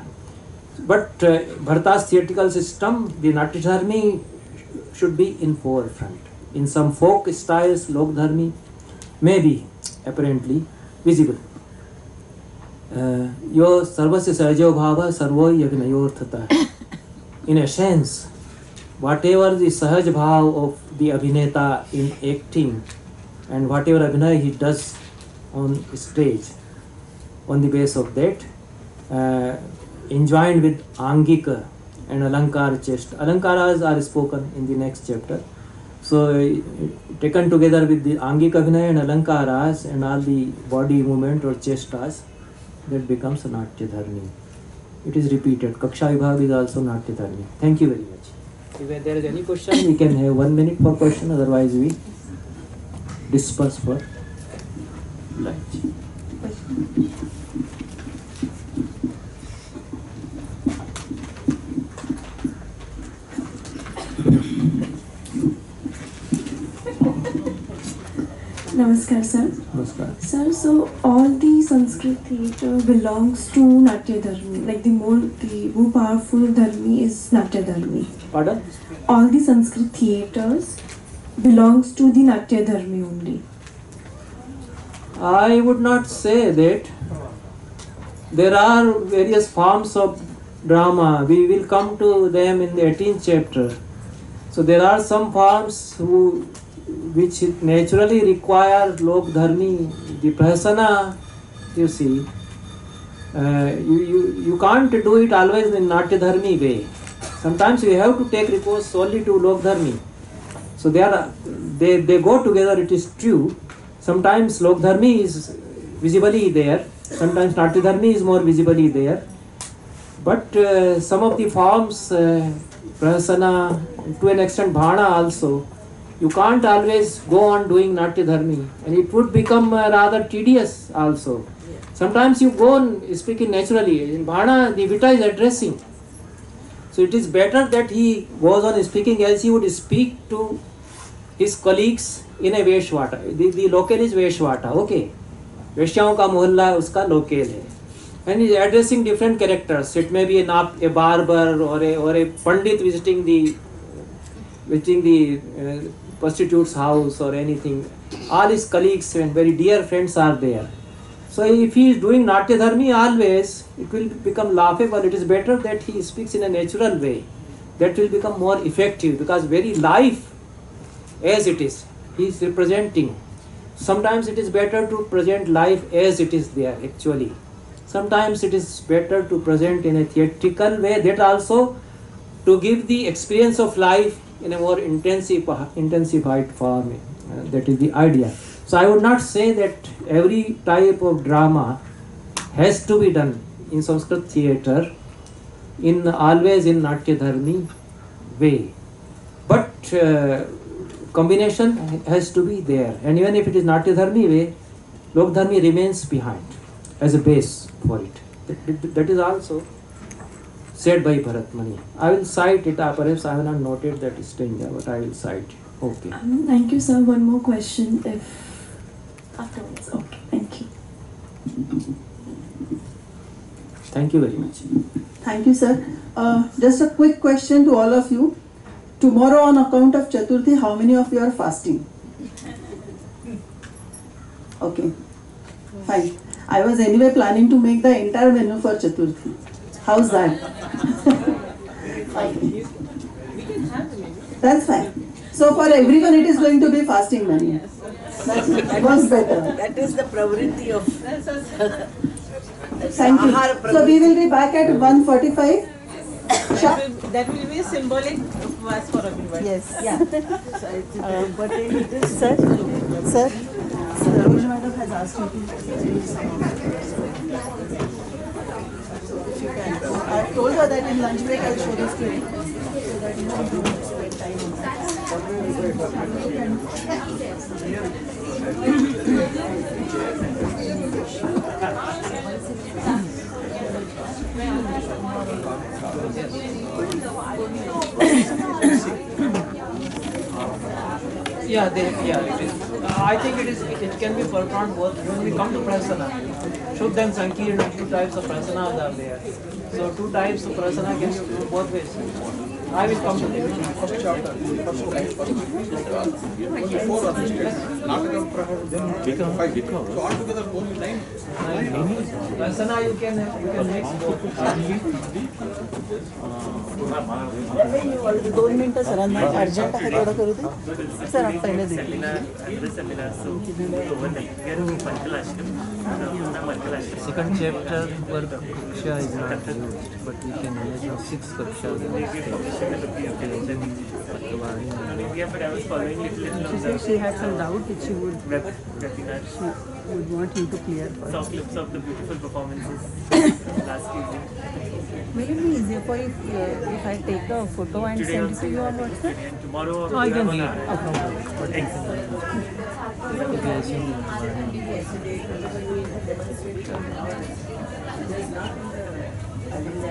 But uh, Bharata's theatrical system, the Natya Dharmi should be in forefront. In some folk styles लोकधर्मी में भी apparently visible यो सर्वस्व सहजो भाव सर्वो यज्ञोर्थता in a sense whatever दहज भाव ऑफ द अभिनेता in acting and whatever अभिनय he does on stage on the base of that enjoined with आंगिक and अलंकार चेस्ट अलंकार are spoken in the next chapter So taken together with the Angika Vinaya and Alankaras and all the body movement or chestas, that becomes Natya dharmi It is repeated. Kaksha Vibhag is also Natya dharmi Thank you very much. If there is any question, we can have one minute for question, otherwise we disperse for lunch. Question. Namaskar, sir. Namaskar. Sir, so all the Sanskrit theatre belongs to Natya Dharmi. Like the more, the more powerful Dharmi is Natya Dharmi. Pardon? All the Sanskrit theatres belongs to the Natya Dharmi only. I would not say that. There are various forms of drama. We will come to them in the 18th chapter. So there are some forms who which naturally require lok dharni, the prasana, you see, uh, you, you, you can't do it always in natya dharmi way. Sometimes you have to take recourse solely to lok dharni. So they are they, they go together, it is true. Sometimes lok dharmi is visibly there, sometimes natya dharmi is more visibly there. But uh, some of the forms, uh, prasana, to an extent bhana also, you can't always go on doing natya dharmi and it would become uh, rather tedious also yeah. sometimes you go on speaking naturally in bhana the vita is addressing so it is better that he goes on speaking as he would speak to his colleagues in in a veshavata the locale is veshavata okay वेश्याओं का मोहल्ला उसका locale है and is addressing different characters it may be a नाप a barber और a और a pandit visiting the visiting the prostitute's house or anything. All his colleagues and very dear friends are there. So if he is doing Natya always, it will become laughable. It is better that he speaks in a natural way. That will become more effective because very life as it is, he is representing. Sometimes it is better to present life as it is there actually. Sometimes it is better to present in a theatrical way that also to give the experience of life in a more intensive, intensified form. Uh, that is the idea. So I would not say that every type of drama has to be done in Sanskrit theater in always in natya dharmi way. But uh, combination has to be there. And even if it is natya dharmi way, lok dharmi remains behind as a base for it. that, that, that is also said by Bharatmani. I will cite it, perhaps I have not noted that stanza, but I will cite it. Okay. Um, thank you, sir. One more question, if afterwards. Okay, thank you. Thank you very much. Thank you, sir. Uh, just a quick question to all of you. Tomorrow, on account of Chaturthi, how many of you are fasting? Okay, fine. I was anyway planning to make the entire menu for Chaturthi. How's that? That's fine. So for everyone it is going to be fasting money. That's much better. That is the pravritti of... Thank you. So we will be back at 1.45. That will, that will be symbolic was for everyone. Yes. Yeah. but it uh, is, this sir, sir, madam has asked you to. I told her that in lunch break I'll show this clinic you yeah, they, yeah, it is. Uh, I think it is. It, it can be performed both when we come to Prasanna. Shuddha and Sankirna, two types of prasana are there. So two types of prasana can both ways. I will come to the first chapter, first line, first four other states, not enough perhaps become five. So altogether only nine. Lansana, you can you can make four. दोन मिनिटं सरांना urgent आहे तेवढं करू दे sir आपण पहिले देतील second chapter were kaksha is not but we can manage six kaksha yeah, but I was following She said she had some doubt that she would she would want you to clear for Saw clips of the beautiful performances last evening. Will it be easier for if, uh, if I take a photo and Today send it to you Tomorrow, oh, I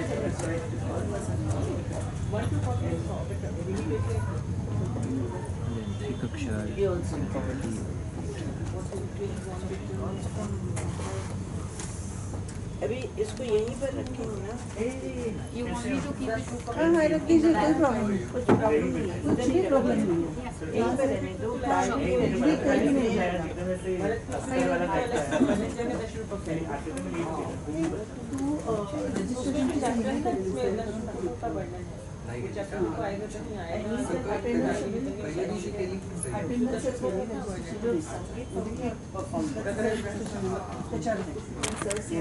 Okay. अभी इसको यहीं पर रखेंगे ना हाँ, हाँ, रख दीजिए कोई प्रॉब्लम नहीं है कुछ भी प्रॉब्लम नहीं है यहीं पर रहने दो त्याच्यावर तो